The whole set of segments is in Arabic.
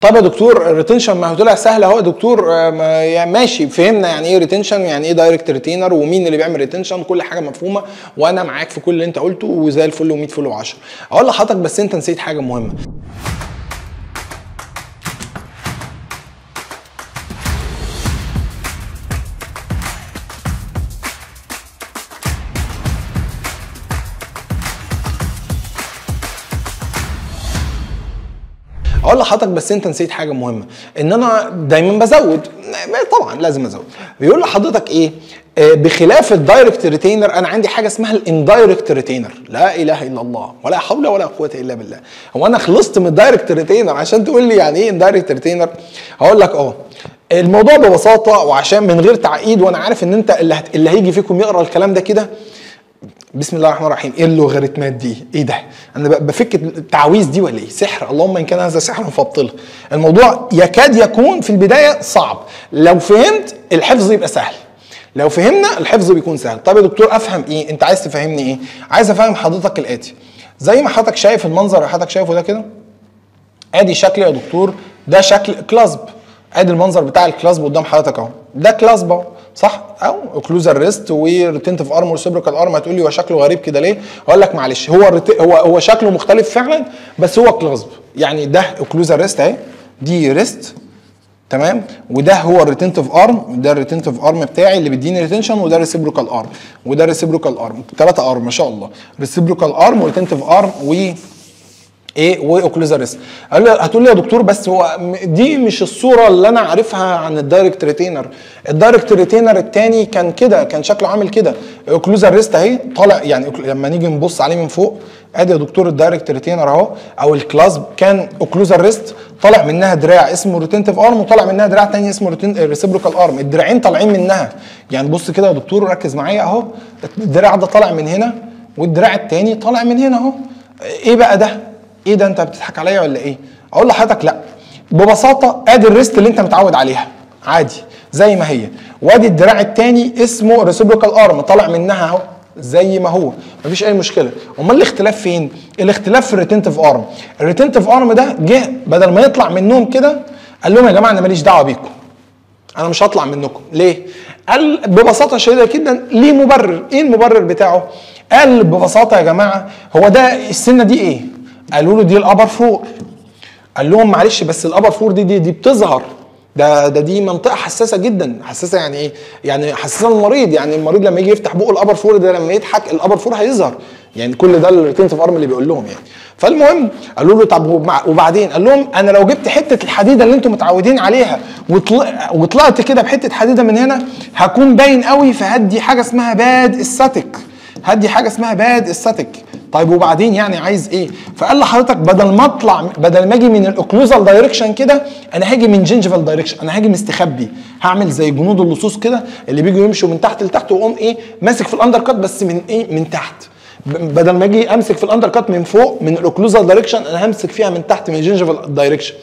طب يا دكتور ال retention ما هو طلع سهل اهو يا دكتور يعني ماشي فهمنا يعني إيه retention يعني إيه direct retainer ومين اللي بيعمل retention كل حاجة مفهومة وأنا معاك في كل اللي أنت قلته وزي الفل و100 فل و10 أقول لحضرتك بس أنت نسيت حاجة مهمة. أقول لحضرتك بس انت نسيت حاجة مهمة ان أنا دايما بزود. طبعا لازم ازود. بيقول لحضرتك إيه؟ آه، بخلاف ال direct retainer أنا عندي حاجة اسمها ال indirect retainer. لا إله إلا الله ولا حول ولا قوة إلا بالله. هو أنا خلصت من ال direct retainer عشان تقول لي يعني إيه indirect retainer؟ هقول لك آه الموضوع ببساطة وعشان من غير تعقيد وأنا عارف إن أنت اللي, هت... اللي هيجي فيكم يقرأ الكلام ده كده بسم الله الرحمن الرحيم. إيه اللوغاريتمات دي؟ إيه ده؟ أنا بفك التعويذ دي ولا إيه؟ سحر. اللهم إن كان هذا سحرا فابطله الموضوع يكاد يكون في البداية صعب. لو فهمت الحفظ يبقى سهل. لو فهمنا الحفظ بيكون سهل. طب يا دكتور أفهم إيه؟ أنت عايز تفهمني إيه؟ عايز أفهم حضرتك الآتي. زي ما حضرتك شايف المنظر اللي حضرتك شايفه ده كده؟ آدي شكل يا دكتور. ده شكل clasp. آدي المنظر بتاع ال clasp قدام حضرتك أهو. ده clasp أهو. صح؟ أو occlusal rest و retentive arm و reciprocal arm هتقول لي هو شكله غريب كده ليه؟ أقول لك معلش هو هو هو شكله مختلف فعلا بس هو clasp يعني ده occlusal rest أهي. دي rest تمام؟ وده هو ال retentive arm ده ال retentive arm بتاعي اللي بيديني retention وده reciprocal arm وده reciprocal arm ثلاثة arm ما شاء الله. reciprocal arm و retentive arm و إيه و occlusal rest قال لي هتقول لي يا دكتور بس هو دي مش الصورة اللي أنا عارفها عن ال direct retainer. ال direct retainer التاني كان كده كان شكله عامل كده. occlusal rest أهي طالع يعني لما نيجي نبص عليه من فوق ادي يا دكتور ال direct retainer أهو أو ال clasp كان occlusal rest طالع منها دراع اسمه retentive arm وطالع منها دراع تاني اسمه reciprocal arm الدراعين طالعين منها. يعني بص كده يا دكتور ركز معايا أهو. الدراع ده طالع من هنا والدراع التاني طالع من هنا أهو. إيه بقى ده؟ إيه ده أنت بتضحك عليا ولا إيه؟ أقول لحضرتك لأ ببساطة أدي ال rest اللي أنت متعود عليها عادي زي ما هي. وأدي الدراع التاني اسمه reciprocal arm طالع منها أهو زي ما هو مفيش أي مشكلة. أمال الاختلاف فين؟ الاختلاف في ال retentive arm ال retentive arm ده جه بدل ما يطلع منهم كده قال لهم يا جماعة أنا ماليش دعوة بيكم. أنا مش هطلع منكم. ليه؟ قال ببساطة شديدة جدا ليه مبرر؟ إيه المبرر بتاعه؟ قال ببساطة يا جماعة هو ده السنة دي إيه؟ قالوا له دي ال upper four قال لهم معلش بس ال upper four دي دي, دي بتظهر. ده ده دي منطقة حساسة جدا. حساسة يعني إيه؟ يعني حساسة للمريض. يعني المريض لما يجي يفتح بقه ال upper four ده لما يضحك ال upper four هيظهر. يعني كل ده ال retentive arm اللي بيقول لهم يعني. فالمهم قالوا له طب وبع- وبعدين؟ قال لهم أنا لو جبت حتة الحديدة اللي أنتم متعودين عليها وطلع وطلعت كده بحتة حديدة من هنا هكون باين قوي فهدي حاجة اسمها bad esthetic هدي حاجة اسمها bad esthetic طيب وبعدين يعني عايز إيه؟ فقال لحضرتك بدل ما أطلع بدل ما أجي من ال occlusal direction كده أنا هاجي من gingival direction أنا هاجي مستخبي. هعمل زي جنود اللصوص كده اللي بيجوا يمشوا من تحت لتحت وأقوم إيه؟ ماسك في ال undercut بس من إيه؟ من تحت. بدل ما أجي أمسك في ال undercut من فوق من ال occlusal direction أنا همسك فيها من تحت من gingival direction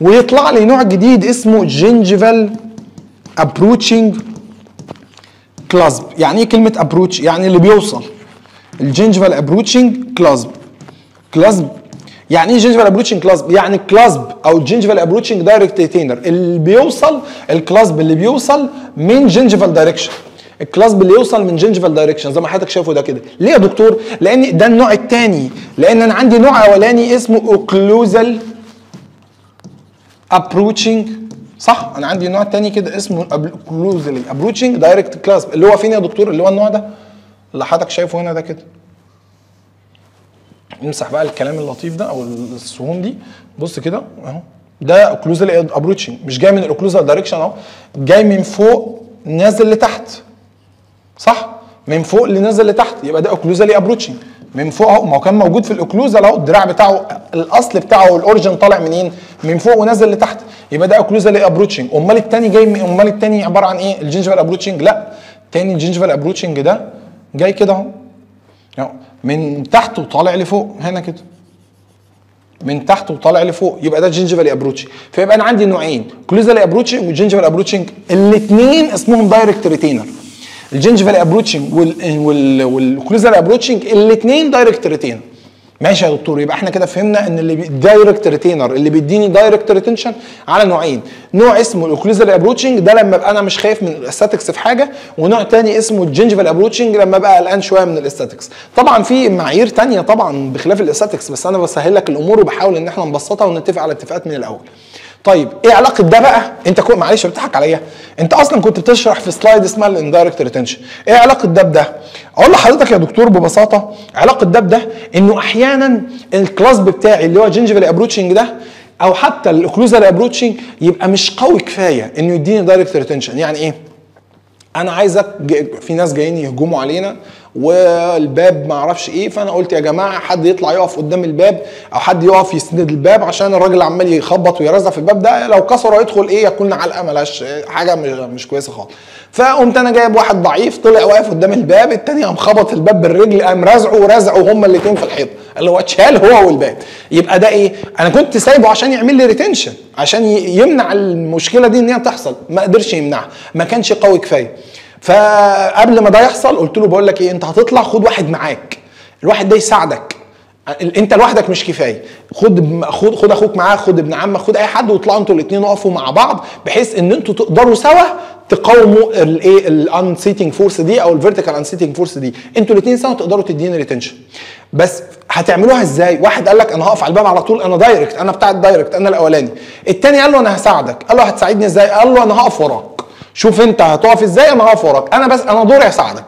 ويطلع لي نوع جديد اسمه gingival approaching clasp يعني إيه كلمة approach يعني اللي بيوصل. ال gingival approaching clasp. clasp يعني إيه gingival approaching clasp؟ يعني clasp أو ال gingival approaching direct retainer اللي بيوصل ال clasp اللي بيوصل من gingival direction. ال clasp اللي يوصل من gingival direction زي ما حضرتك شايفه ده كده. ليه يا دكتور؟ لأن ده النوع الثاني لأن أنا عندي نوع أولاني اسمه occlusal approaching صح؟ أنا عندي نوع تاني كده اسمه occlusally approaching direct clasp اللي هو فين يا دكتور؟ اللي هو النوع ده. اللي حضرتك شايفه هنا ده كده. نمسح بقى الكلام اللطيف ده أو السهوم دي. بص كده أهو. ده occlusal approaching مش جاي من ال occlusal direction أهو. جاي من فوق نازل لتحت. صح؟ من فوق اللي نازل لتحت. يبقى ده occlusally approaching من فوق أهو. ما هو كان موجود في ال occlusal أهو. الدراع بتاعه الأصل بتاعه وال origin طالع منين؟ من فوق ونازل لتحت. يبقى ده occlusally approaching أمال التاني جاي أمال التاني عبارة عن إيه؟ ال gingival approaching لا. تاني ال gingival approaching ده جاي كده اهو. من تحت وطالع لفوق هنا كده. من تحت وطالع لفوق يبقى ده gingival approach فيبقى أنا عندي نوعين occlusal approaching و gingival approaching الاثنين اسمهم direct retainer. ال gingival approaching وال occlusal approaching الاثنين direct retainer. ماشي يا دكتور يبقى إحنا كده فهمنا إن اللي direct retainer اللي بيديني direct retention على نوعين. نوع اسمه ال occlusal approaching ده لما أبقى أنا مش خايف من ال esthetics في حاجة. ونوع تاني اسمه ال gingival approaching لما أبقى قلقان شوية من ال esthetics طبعا في معايير تانية طبعا بخلاف ال esthetics بس أنا بسهل لك الأمور وبحاول إن إحنا نبسطها ونتفق على اتفاقات من الأول. طيب إيه علاقة ده بقى؟ أنت كنت معلش بتضحك عليا. أنت أصلا كنت بتشرح في slide اسمها ال indirect retention إيه علاقة ده بده؟ أقول لحضرتك يا دكتور ببساطة علاقة ده بده إنه أحيانا ال clasp بتاعي اللي هو gingival approaching ده أو حتى ال occlusal approaching يبقى مش قوي كفاية إنه يديني direct retention يعني إيه؟ أنا عايزك في ناس جايين يهجموا علينا والباب ما أعرفش إيه فانا قلت يا جماعة حد يطلع يقف قدام الباب أو حد يقف يسند الباب عشان الراجل عمال يخبط ويرزع في الباب ده لو كسر ويدخل إيه يكون علقه ملهاش حاجة مش, مش كويسة خالص. فقمت أنا جايب واحد ضعيف طلع واقف قدام الباب التاني قام خبط الباب بالرجل قام رازعه ورزعه هما الاثنين في الحيط اللي هو اتشال هو والباب. يبقى ده إيه؟ أنا كنت سايبه عشان يعمل لي retention عشان يمنع المشكلة دي ان هي تحصل. ما قدرش يمنعها. ما كانش قوي كفاية. فقبل ما ده يحصل قلت له بقول لك إيه أنت هتطلع خد واحد معاك. الواحد ده يساعدك. أنت لوحدك مش كفاية. خد خد خد أخوك معاك خد ابن عمك خد أي حد واطلعوا أنتوا الاثنين اقفوا مع بعض بحيث إن أنتوا تقدروا سوا تقاوموا الايه ال unseating force دي أو ال vertical unseating force دي. أنتوا الاثنين سوا تقدروا تديني retention بس هتعملوها إزاي؟ واحد قال لك أنا هقف على الباب على طول أنا direct أنا بتاع ال direct أنا الأولاني. الثاني قال له أنا هساعدك. قال له هتساعدني إزاي؟ قال له أنا هقف وراك. شوف انت هتقف إزاي أنا هقف وراك أنا بس أنا دوري اساعدك.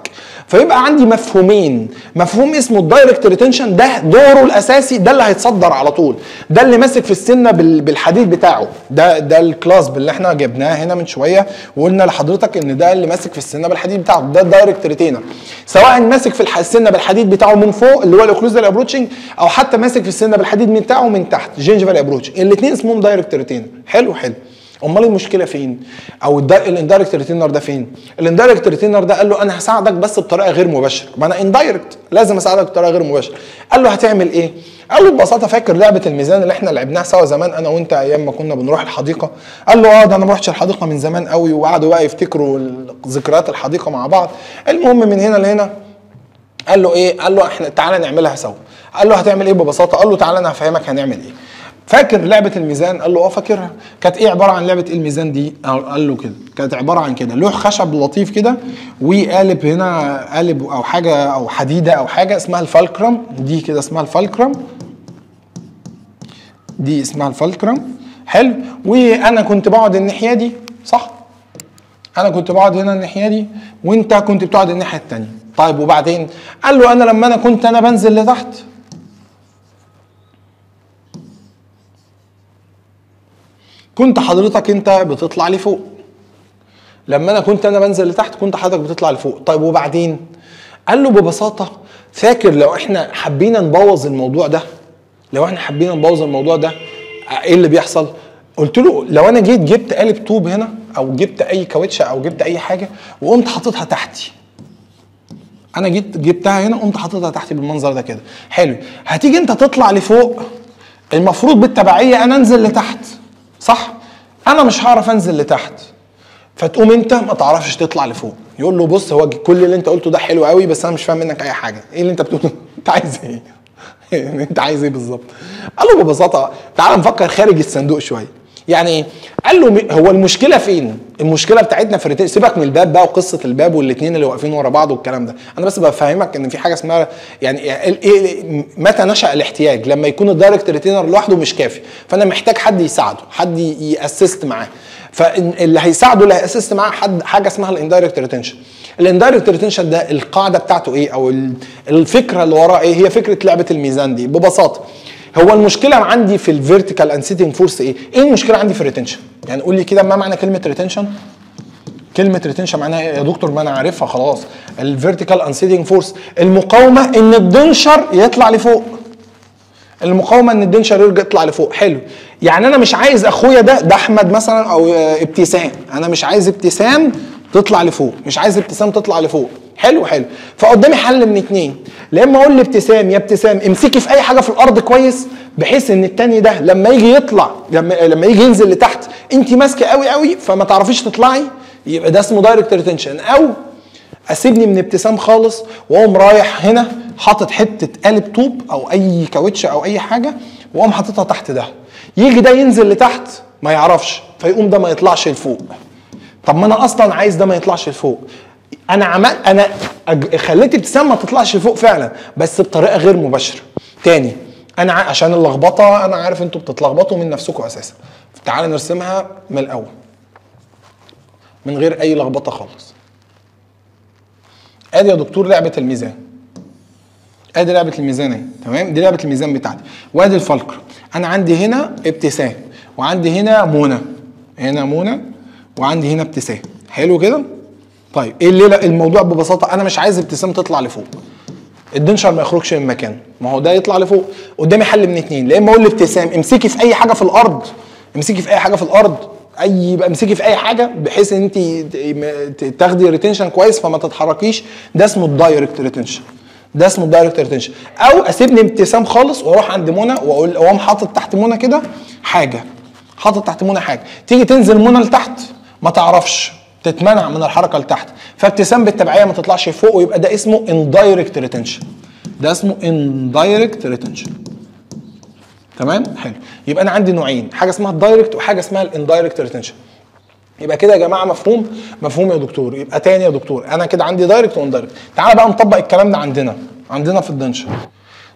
فيبقى عندي مفهومين. مفهوم اسمه ال direct retention. ده دوره الاساسي ده اللي هيتصدر على طول. ده اللي ماسك في السنة بال- بالحديد بتاعه. ده ده ال clasp اللي إحنا جبناه هنا من شوية. وقلنا لحضرتك إن ده اللي ماسك في السنة بالحديد بتاعه. ده ال direct retainer. سواء ماسك في السنة بالحديد بتاعه من فوق اللي هو ال occlusal approaching أو حتى ماسك في السنة بالحديد بتاعه من تحت gingival approaching الاثنين اسمهم direct retainer. حلو حلو. أمال المشكلة فين؟ أو ال indirect retainer ده فين؟ ال indirect retainer ده قال له أنا هساعدك بس بطريقة غير مباشرة. ما أنا indirect لازم أساعدك بطريقة غير مباشرة. قال له هتعمل إيه؟ قال له ببساطة فاكر لعبة الميزان اللي إحنا لعبناها سوا زمان أنا وأنت أيام ما كنا بنروح الحديقة؟ قال له آه ده أنا ما رحتش الحديقة من زمان قوي وقعدوا بقى يفتكروا ذكريات الحديقة مع بعض. المهم من هنا لهنا قال له إيه؟ قال له إحنا تعالى نعملها سوا. قال له هتعمل إيه ببساطة؟ قال له تعالى أنا هفهمك هنعمل إيه. فاكر لعبة الميزان؟ قال له آه فاكرها. كانت إيه عبارة عن لعبة الميزان دي؟ قال له كده. كانت عبارة عن كده. لوح خشب لطيف كده وقالب هنا قالب أو حاجة أو حديدة أو حاجة اسمها الفالكرم. دي كده اسمها الفالكرم. دي اسمها الفالكرم. حلو. وأنا كنت بقعد الناحية دي صح؟ أنا كنت بقعد هنا الناحية دي وأنت كنت بتقعد الناحية التانية. طيب وبعدين؟ قال له أنا لما أنا كنت أنا بنزل لتحت. كنت حضرتك انت بتطلع لفوق لما أنا كنت أنا بنزل لتحت كنت حضرتك بتطلع لفوق. طيب وبعدين؟ قال له ببساطة فاكر لو إحنا حبينا نبوظ الموضوع ده؟ لو إحنا حبينا نبوظ الموضوع ده إيه اللي بيحصل؟ قلت له لو أنا جيت جبت قالب طوب هنا أو جبت اي كاوتشه أو جبت اي حاجة وقمت حاططها تحتي. أنا جيت جبتها هنا قمت حاططها تحتي بالمنظر ده كده. حلو. هتيجي انت تطلع لفوق المفروض بالتبعية أنا انزل لتحت. صح؟ أنا مش هعرف أنزل لتحت. فتقوم أنت ما تعرفش تطلع لفوق. يقول له بص هو كل اللي أنت قلته ده حلو قوي بس أنا مش فاهم منك أي حاجة. إيه اللي أنت بتقوله؟ أنت عايز إيه؟ أنت عايز إيه بالظبط؟ قال له ببساطة تعال نفكر خارج الصندوق شوية. يعني إيه قال له هو المشكلة فين؟ المشكلة بتاعتنا في ال retention سيبك من الباب بقى وقصة الباب والاثنين اللي واقفين ورا بعض والكلام ده. أنا بس بفهمك إن في حاجة اسمها يعني ال- إيه متى نشأ الاحتياج؟ لما يكون ال direct retainer لوحده مش كافي. فأنا محتاج حد يساعده حد ي assist معاه. فاللي هيساعده اللي هي assist معاه حد حاجة اسمها ال indirect retention ال indirect retention ده القاعدة بتاعته إيه؟ أو ال- الفكرة اللي وراه إيه؟ هي فكرة لعبة الميزان دي. ببساطة هو المشكلة عندي في ال vertical unseating force إيه؟ إيه المشكلة عندي في ال retention يعني قول لي كده ما معنى كلمة retention كلمة retention معناها إيه؟ يا دكتور ما أنا عارفها خلاص. ال vertical unseating force المقاومة إن ال denture يطلع لفوق. المقاومة إن ال denture يرجع يطلع لفوق. حلو. يعني أنا مش عايز أخويا ده ده أحمد مثلا أو ابتسام. أنا مش عايز ابتسام تطلع لفوق. مش عايز ابتسام تطلع لفوق. حلو حلو. فقدامي حل من اتنين. لا إما أقول لابتسام يا ابتسام امسكي في أي حاجة في الأرض كويس بحيث إن التاني ده لما يجي يطلع لما لما يجي ينزل لتحت انت ماسكة قوي قوي فما تعرفيش تطلعي يبقى ده اسمه direct retention أو أسيبني من ابتسام خالص وأقوم رايح هنا حاطط حتة قالب طوب أو أي كاوتش أو أي حاجة وأقوم حاططها تحت ده. يجي ده ينزل لتحت ما يعرفش فيقوم ده ما يطلعش لفوق. طب ما أنا أصلا عايز ده ما يطلعش لفوق. أنا عمل أنا خليت ابتسام ما تطلعش لفوق فعلا بس بطريقة غير مباشرة. تاني أنا عشان اللخبطة أنا عارف إنتوا بتتلخبطوا من نفسكم أساسا. تعال نرسمها من الأول. من غير أي لخبطة خالص. أدي يا دكتور لعبة الميزان. أدي لعبة الميزان أهي. تمام؟ دي لعبة الميزان بتاعتي. وأدي ال fulcrum أنا عندي هنا ابتسام وعندي هنا منى هنا منى وعندي هنا ابتسام. حلو كده؟ طيب إيه الليلة؟ الموضوع ببساطة أنا مش عايز ابتسام تطلع لفوق. ال denture ما يخرجش من مكانه ما هو ده يطلع لفوق. قدامي حل من اتنين. لا إما أقول لابتسام امسكي في أي حاجة في الأرض. امسكي في أي حاجة في الأرض. أي امسكي في أي حاجة بحيث إن انت تاخدي retention كويس فما تتحركيش. ده اسمه ال direct retention ده اسمه ال direct retention أو أسيبني ابتسام خالص وأروح عند منى وأقول وأقوم حاطط تحت منى كده حاجة. حاطط تحت منى حاجة. تيجي تنزل منى لتحت؟ ما تعرفش. تتمنع من الحركة لتحت. فابتسام بالتبعية ما تطلعش فوق ويبقى ده اسمه indirect retention ده اسمه indirect retention تمام؟ حلو. يبقى أنا عندي نوعين. حاجة اسمها ال direct وحاجة اسمها ال indirect retention يبقى كده يا جماعة مفهوم؟ مفهوم يا دكتور. يبقى تاني يا دكتور. أنا كده عندي direct و indirect تعال بقى نطبق الكلام ده عندنا. عندنا في ال denture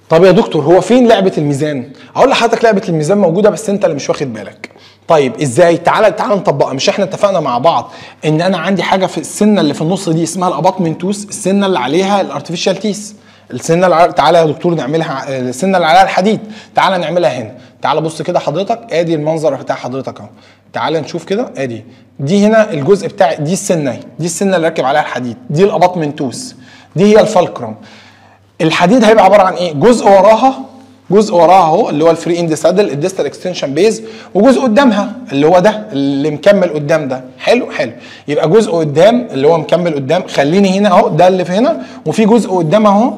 طب يا دكتور هو فين لعبة الميزان؟ أقول لحضرتك لعبة الميزان موجودة بس أنت اللي مش واخد بالك. طيب إزاي؟ تعالى تعالى نطبقها. مش إحنا اتفقنا مع بعض إن أنا عندي حاجة في السنة اللي في النص دي اسمها ال abutment tooth السنة اللي عليها ال artificial teeth السنة اللي. تعالى يا دكتور نعملها السنة اللي عليها الحديد تعالى نعملها هنا. تعالى بص كده حضرتك آدي المنظر بتاع حضرتك أهو. تعالى نشوف كده آدي. دي هنا الجزء بتاع دي السنة. دي السنة اللي راكب عليها الحديد. دي ال abutment tooth دي هي ال fulcrum الحديد هيبقى عبارة عن إيه؟ جزء وراها جزء وراها اهو اللي هو ال free end saddle ال distal extension base وجزء قدامها اللي هو ده اللي مكمل قدام ده. حلو حلو. يبقى جزء قدام اللي هو مكمل قدام. خليني هنا اهو ده اللي في هنا وفي جزء قدام اهو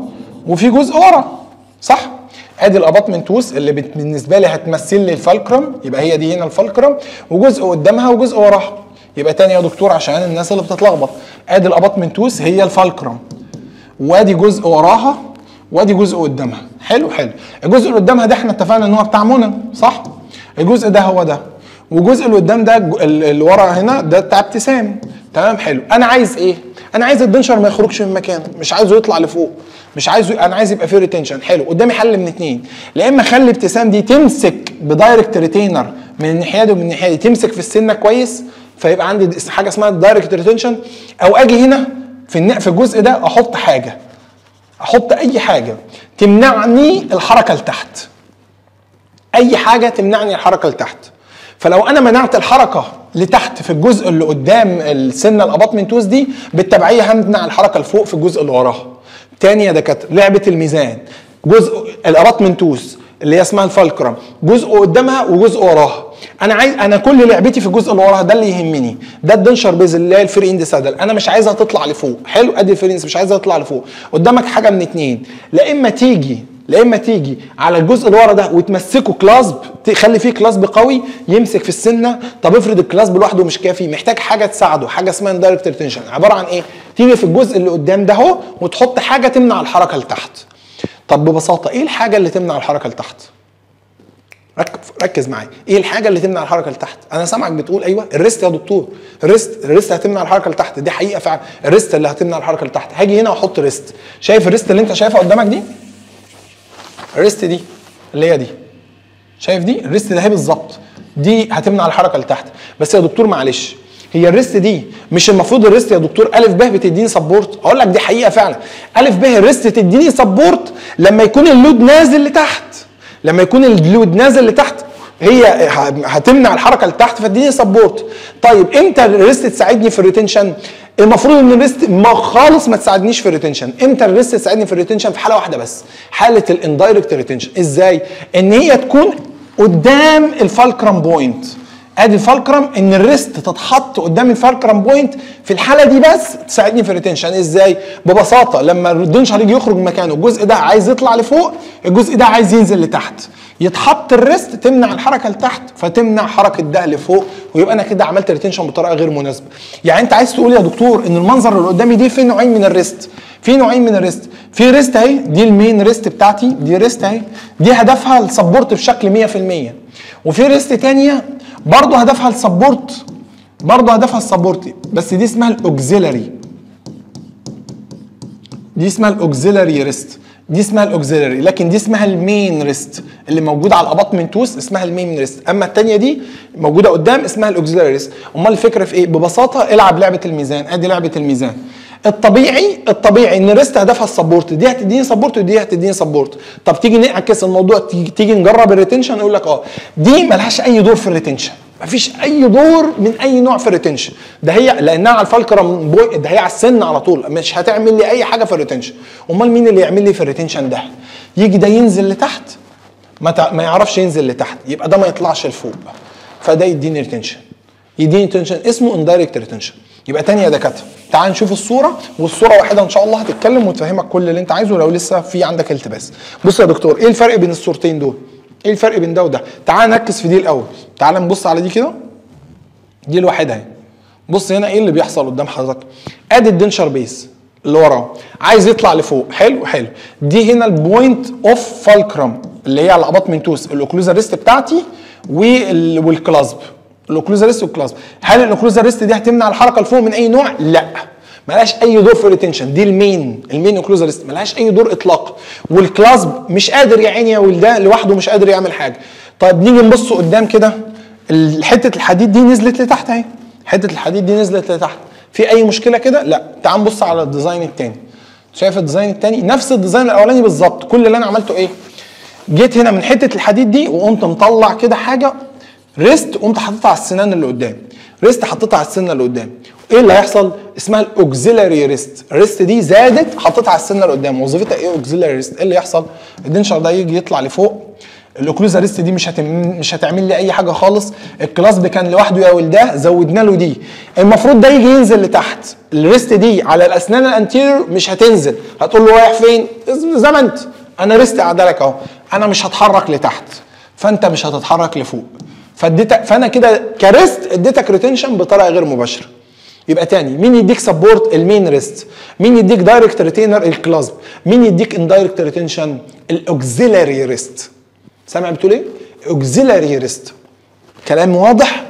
وفي جزء ورا. صح؟ ادي ال abutment tooth اللي بالنسبة لي هتمثل لي ال fulcrum. يبقى هي دي هنا ال fulcrum. وجزء قدامها وجزء وراها. يبقى تاني يا دكتور عشان الناس اللي بتتلخبط. ادي ال abutment tooth هي ال fulcrum. وادي جزء وراها. وادي جزء قدامها. حلو حلو. الجزء اللي قدامها ده إحنا اتفقنا ان هو بتاع منى صح؟ الجزء ده هو ده. والجزء اللي قدام ده اللي ورا هنا ده بتاع ابتسام. تمام حلو. أنا عايز إيه؟ أنا عايز ال denture ما يخرجش من مكانه. مش عايزه يطلع لفوق. مش عايزه أنا عايز يبقى فيه retention حلو. قدامي حل من اتنين. لا اما اخلي ابتسام دي تمسك ب direct retainer من الناحية دي ومن الناحية دي تمسك في السنة كويس فيبقى عندي حاجة اسمها direct retention أو أجي هنا في في الجزء ده أحط حاجة. أحط أي حاجة تمنعني الحركة لتحت. أي حاجة تمنعني الحركة لتحت. فلو أنا منعت الحركة لتحت في الجزء اللي قدام السنة ال abutment tooth دي بالتبعية همنع الحركة لفوق في الجزء اللي وراها. تاني يا دكاترة لعبة الميزان. جزء ال abutment tooth اللي هي اسمها ال fulcrum جزء قدامها وجزء وراها. أنا عايز أنا كل لعبتي في الجزء اللي وراها ده اللي يهمني. ده ال denture base اللي هي ال free end saddle. أنا مش عايزها تطلع لفوق. حلو؟ أدي ال free مش عايزها تطلع لفوق. قدامك حاجة من اتنين. لا إما تيجي لا إما تيجي على الجزء اللي ورا ده وتمسكه clasp تخلي فيه clasp قوي يمسك في السنة. طب افرض ال clasp لوحده مش كافي محتاج حاجة تساعده حاجة اسمها indirect retention عبارة عن إيه؟ تيجي في الجزء اللي قدام ده أهو وتحط حاجة تمنع الحركة لتحت. طب ببساطة إيه الحاجة اللي تمنع الحركة لتحت؟ ركز معايا. إيه الحاجة اللي تمنع الحركة لتحت؟ أنا سامعك بتقول أيوه ال rest يا دكتور. ال rest ال rest هتمنع الحركة لتحت. دي حقيقة فعلا. ال rest اللي هتمنع الحركة لتحت. هاجي هنا وأحط rest. شايف ال rest اللي أنت شايفها قدامك دي؟ ال rest دي اللي هي دي. شايف دي؟ ال rest ده هي بالظبط. دي هتمنع الحركة لتحت. بس يا دكتور معلش هي ال rest دي مش المفروض ال rest يا دكتور الف ب بتديني support أقول لك دي حقيقة فعلا. الف ب ال rest تديني support لما يكون ال load نازل لتحت. لما يكون ال load نازل لتحت هي هتمنع الحركة لتحت فتديني support طيب إمتى ال rest تساعدني في ال retention؟ المفروض إن ال rest ما خالص ما تساعدنيش في ال retention. إمتى ال rest تساعدني في ال retention؟ في حالة واحدة بس حالة ال indirect retention إزاي؟ إن هي تكون قدام ال fulcrum point ادي ال fulcrum ان ال rest تتحط قدام ال fulcrum point في الحاله دي بس تساعدني في ال retention. إزاي؟ ببساطة لما ال denture يجي يخرج مكانه الجزء ده عايز يطلع لفوق الجزء ده عايز ينزل لتحت. يتحط ال rest تمنع الحركة لتحت فتمنع حركة ده لفوق ويبقى أنا كده عملت retention بطريقة غير مناسبة. يعني أنت عايز تقول يا دكتور إن المنظر اللي قدامي دي في نوعين من ال rest في نوعين من ال rest. في rest أهي دي ال main rest بتاعتي دي rest أهي دي هدفها ال support بشكل 100% وفي rest تانية برضه هدفها ال support برضه هدفها ال support بس دي اسمها ال auxiliary دي اسمها ال auxiliary rest. دي اسمها ال auxiliary لكن دي اسمها ال main rest اللي موجودة على ال abutment tooth اسمها ال main rest. أما الثانية دي موجودة قدام اسمها ال auxiliary rest. أمال الفكرة في إيه؟ ببساطة العب لعبة الميزان. أدي لعبة الميزان. الطبيعي الطبيعي إن ال rest هدفها ال support. دي هتديني support ودي هتديني support. طب تيجي نعكس الموضوع تيجي, تيجي نجرب ال retention أقول لك آه دي ملهاش أي دور في ال retention. مفيش أي دور من أي نوع في ال retention. ده هي لأنها على ال fulcrum بوي ده هي على السن على طول. مش هتعمل لي أي حاجة في ال retention. أمال مين اللي يعمل لي في ال retention ده؟ يجي ده ينزل لتحت. ما, تع... ما يعرفش ينزل لتحت. يبقى ده ما يطلعش لفوق. فده يديني retention يديني retention اسمه indirect retention يبقى تاني يا دكاترة. تعال نشوف الصورة. والصورة واحدة إن شاء الله هتتكلم وتفهمك كل اللي أنت عايزه لو لسه في عندك التباس. بص يا دكتور إيه الفرق بين الصورتين دول؟ إيه الفرق بين ده وده؟ تعال نركز في دي الأول. تعال نبص على دي كده. دي الواحده اهي. بص هنا إيه اللي بيحصل قدام حضرتك. ادي ال denture base اللي وراه. عايز يطلع لفوق. حلو حلو. دي هنا ال point of fulcrum اللي هي على ال abutment tooth ال occlusal rest بتاعتي وال clasp ال occlusal rest وال clasp هل ال occlusal rest دي هتمنع الحركة لفوق من أي نوع؟ لا. ملهاش أي دور في ال retention دي ال main. ال main occlusal rest ملهاش أي دور اطلاقا وال clasp مش قادر يا عيني يا ولده لوحده مش قادر يعمل حاجة. طيب نيجي نبص قدام كده. حتة الحديد دي نزلت لتحت اهي. حتة الحديد دي نزلت لتحت. في أي مشكلة كده؟ لا. تعال نبص على ال design الثاني شايف ال design الثاني نفس ال design الأولاني بالظبط. كل اللي أنا عملته إيه؟ جيت هنا من حتة الحديد دي وقمت مطلع كده حاجة. rest قمت حاططها على السنان اللي قدام. rest حطيتها على السنة اللي قدام. إيه اللي هيحصل؟ اسمها ال auxiliary rest. ال rest دي زادت حطيتها على السنة اللي قدام. وظيفتها إيه؟ auxiliary rest. إيه اللي يحصل؟ ال denture ده يجي يطلع لفوق. ال occlusal rest دي مش هتم مش هتعمل لي أي حاجة خالص. ال clasp كان لوحده يا ولده زودنا له دي. المفروض ده يجي ينزل لتحت. ال rest دي على الأسنان ال anterior مش هتنزل. هتقول له رايح فين؟ زي ما انت أنا rest قاعدة لك أهو. أنا مش هتحرك لتحت. فأنت مش هتتحرك لفوق. فاديتك فأنا كده ك rest اديتك retention بطريقة غير مباشرة. يبقى تاني مين يديك support ال main rest. مين يديك direct retainer ال clasp مين يديك indirect retention ال auxiliary rest. سامع بتقول إيه؟ auxiliary rest كلام واضح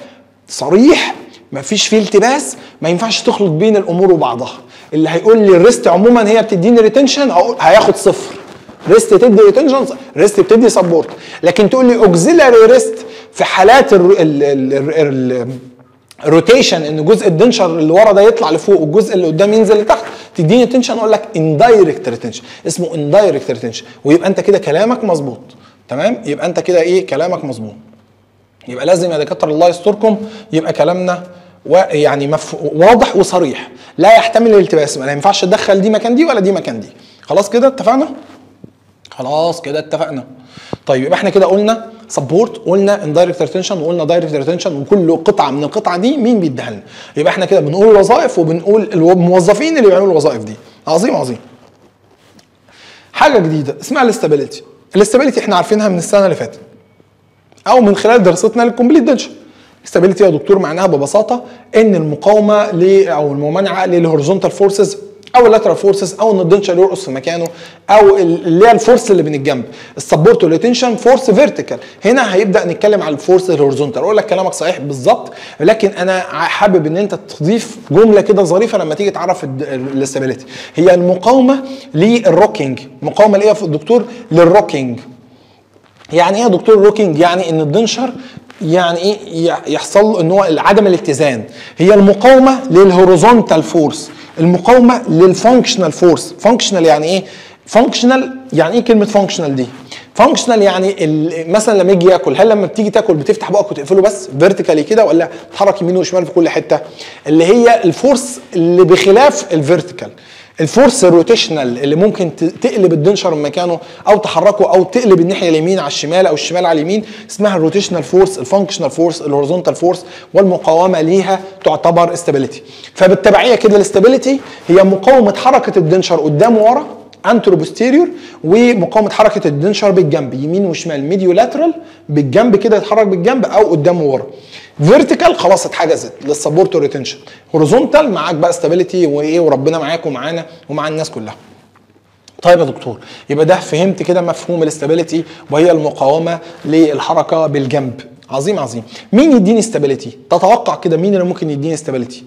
صريح مفيش فيه التباس ما ينفعش تخلط بين الأمور وبعضها. اللي هيقول لي ال rest عموما هي بتديني retention هياخد صفر. rest تدي retention rest بتدي support لكن تقول لي auxiliary rest في حالات ال ال ال ال rotation إن جزء ال denture اللي ورا ده يطلع لفوق والجزء اللي قدام ينزل لتحت تديني retention أقول لك indirect retention اسمه indirect retention ويبقى أنت كده كلامك مظبوط. تمام؟ يبقى انت كده إيه؟ كلامك مظبوط. يبقى لازم يا دكاترة الله يستركم يبقى كلامنا ويعني مف... واضح وصريح. لا يحتمل الالتباس. ما ينفعش تدخل دي مكان دي ولا دي مكان دي. خلاص كده اتفقنا؟ خلاص كده اتفقنا. طيب يبقى إحنا كده قلنا support قلنا indirect retention وقلنا direct retention وكل قطعة من القطعة دي مين بيديها لنا يبقى إحنا كده بنقول الوظائف وبنقول الموظفين اللي بيعملوا الوظائف دي. عظيم عظيم. حاجة جديدة اسمها ال stability. ال stability إحنا عارفينها من السنة اللي فاتت. أو من خلال دراستنا لل complete denture stability يا دكتور معناها ببساطة إن المقاومة أو الممانعة لل horizontal forces أو ال lateral forces أو إن ال denture يرقص في مكانه أو اللي هي ال force اللي من الجنب ال support وال retention force vertical هنا هيبدأ نتكلم على ال force ال horizontal أقول لك كلامك صحيح بالظبط لكن أنا حابب إن أنت تضيف جملة كده ظريفة لما تيجي تعرف ال stability. هي المقاومة لل rocking مقاومة لايه يا دكتور لل rocking يعني إيه يا دكتور rocking يعني إن ال denture يعني إيه يحصل له إن هو عدم الاتزان. هي المقاومة لل horizontal force المقاومة لل functional force functional يعني إيه؟ functional يعني إيه كلمة functional دي؟ functional يعني مثلا لما يجي ياكل هل لما بتيجي تاكل بتفتح بقك وتقفله بس vertically كده ولا تحرك يمين وشمال في كل حتة؟ اللي هي ال force اللي بخلاف ال vertical ال force ال rotational اللي ممكن تقلب ال denture من مكانه أو تحركه أو تقلب الناحية اليمين على الشمال أو الشمال على اليمين اسمها ال rotational force ال functional force ال horizontal force والمقاومة ليها تعتبر stability فبالتبعية كده ال stability هي مقاومة حركة ال denture قدام وورا anteroposterior ومقاومه حركة ال denture بالجنب يمين وشمال mediolateral بالجنب كده يتحرك بالجنب أو قدام وورا vertical خلاص اتحجزت لل support وال retention horizontal معاك بقى stability وإيه وربنا معاك ومعانا ومع الناس كلها. طيب يا دكتور يبقى ده فهمت كده مفهوم ال stability وهي المقاومة للحركة بالجنب. عظيم عظيم. مين يديني stability تتوقع كده مين اللي ممكن يديني stability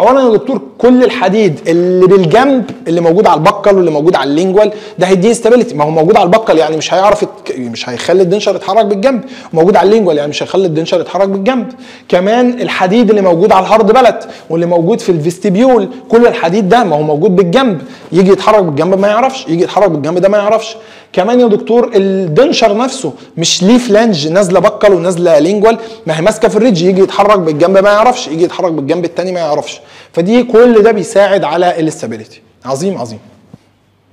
اولا يا دكتور كل الحديد اللي بالجنب اللي موجود على ال buccal واللي موجود على ال lingual ده هيديني stability ما هو موجود على ال buccal يعني مش هيعرف. مش هيخلي ال denture يتحرك بالجنب. موجود على ال lingual يعني مش هيخلي ال denture يتحرك بالجنب. كمان الحديد اللي موجود على ال hard palate واللي موجود في ال vestibule كل الحديد ده ما هو موجود بالجنب. يجي يتحرك بالجنب ما يعرفش يجي يتحرك بالجنب ده ما يعرفش. كمان يا دكتور ال denture نفسه مش ليه flange نازلة buccal ونازلة lingual ما هي ماسكة في ال ridge يجي يتحرك بالجنب ما يعرفش يجي يتحرك بالجنب التاني ما يعرفش فدي كل ده بيساعد على ال stability. عظيم عظيم.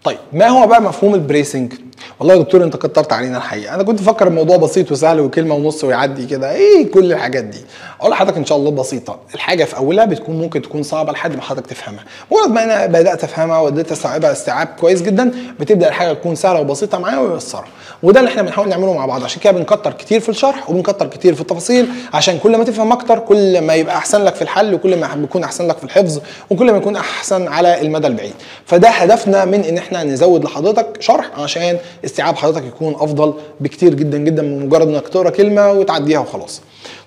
طيب ما هو بقى مفهوم البريسنج؟ والله يا دكتور انت كترت علينا الحقيقة. أنا كنت مفكر الموضوع بسيط وسهل وكلمة ونص ويعدي كده. إيه كل الحاجات دي؟ أقول لحضرتك إن شاء الله بسيطة. الحاجة في أولها بتكون ممكن تكون صعبة لحد ما حضرتك تفهمها. مجرد ما أنا بدأت أفهمها وبدات استوعبها استيعاب كويس جدا بتبدأ الحاجة تكون سهلة وبسيطة معايا ويسرها. وده اللي إحنا بنحاول نعمله مع بعض. عشان كده بنكتر كتير في الشرح وبنكتر كتير في التفاصيل عشان كل ما تفهم أكتر كل ما يبقى أحسن لك في الحل وكل ما بيكون أحسن لك في الحفظ وكل ما يكون أحسن على المدى البعيد. فده هدفنا من إن إحنا نزود لحضرتك شرح عشان استيعاب حضرتك يكون أفضل بكتير جدا جدا من مجرد إنك تقرأ كلمة وتعديها وخلاص.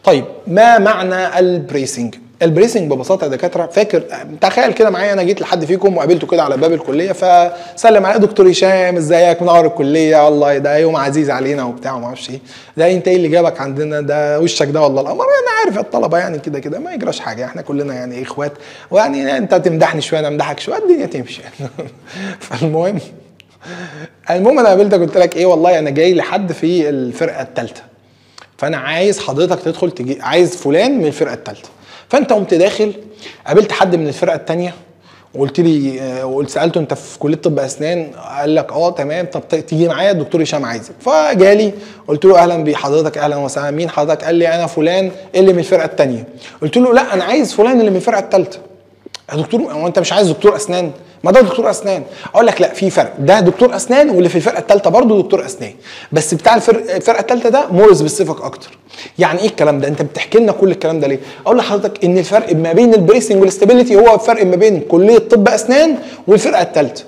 طيب ما معنى ال bracing؟ ال bracing ببساطة يا دكاترة فاكر تخيل كده معايا أنا جيت لحد فيكم وقابلته كده على باب الكلية فسلم عليه دكتور هشام إزيك؟ منور الكلية. والله ده يوم عزيز علينا وبتاع وما أعرفش إيه. ده أنت إيه اللي جابك عندنا؟ ده وشك ده والله القمر أنا عارف الطلبة يعني كده كده ما يجراش حاجة إحنا كلنا يعني إخوات. ويعني أنت تمدحني شوية أنا أمدحك شوية الدنيا تمشي. فالمهم المهم أنا قابلتك قلت لك إيه والله أنا جاي لحد في الفرقة الثالثه فأنا عايز حضرتك تدخل تجي عايز فلان من الفرقة الثالثه فأنت قمت داخل قابلت حد من الفرقة الثانية وقلت لي وقلت سألته أنت في كلية طب أسنان؟ قال لك آه تمام طب تيجي معايا؟ الدكتور هشام عايزك. فجالي قلت له أهلا بحضرتك أهلا وسهلا مين حضرتك؟ قال لي أنا فلان اللي من الفرقة الثانية قلت له لا أنا عايز فلان اللي من الفرقة الثالثه يا دكتور هو انت مش عايز دكتور أسنان؟ ما ده دكتور أسنان. أقول لك لا في فرق. ده دكتور أسنان واللي في الفرقة الثالثه برضه دكتور أسنان. بس بتاع الفرقه الفرقة الثالثه ده more specific أكتر. يعني إيه الكلام ده؟ أنت بتحكي لنا كل الكلام ده ليه؟ أقول لحضرتك إن الفرق ما بين ال bracing وال stability هو الفرق ما بين كلية طب أسنان والفرقة الثالثه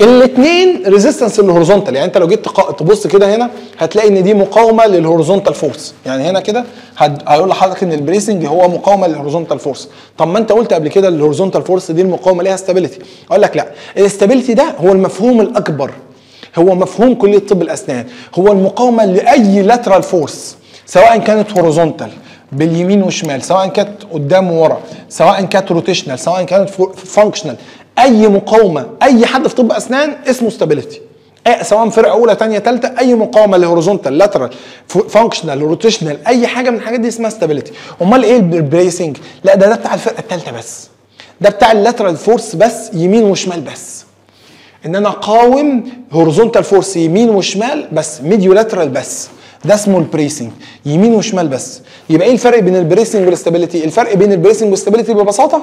الاثنين resistance لل horizontal يعني انت لو جيت تبص كده هنا هتلاقي إن دي مقاومة لل horizontal force يعني هنا كده هيقول لحضرتك إن ال bracing هو مقاومة لل horizontal force طب ما أنت قلت قبل كده ال horizontal force دي المقاومة ليها stability أقول لك لا ال stability ده هو المفهوم الأكبر. هو مفهوم كلية طب الأسنان. هو المقاومة لأي lateral force سواء كانت horizontal باليمين والشمال سواء كانت قدام وورا سواء كانت rotational سواء كانت functional أي مقاومة أي حد في طب أسنان اسمه stability سواء فرقة أولى ثانية ثالثه أي مقاومة ل horizontal lateral functional rotational أي حاجة من الحاجات دي اسمها stability أمال إيه ال bracing لا ده ده بتاع الفرقة الثالثه بس. ده بتاع ال lateral force بس يمين وشمال بس. إن أنا أقاوم horizontal force يمين وشمال بس medio lateral بس. ده اسمه ال bracing يمين وشمال بس. يبقى إيه الفرق بين البريسنج والاستابيليتي الفرق بين البريسنج والاستابيليتي ببساطة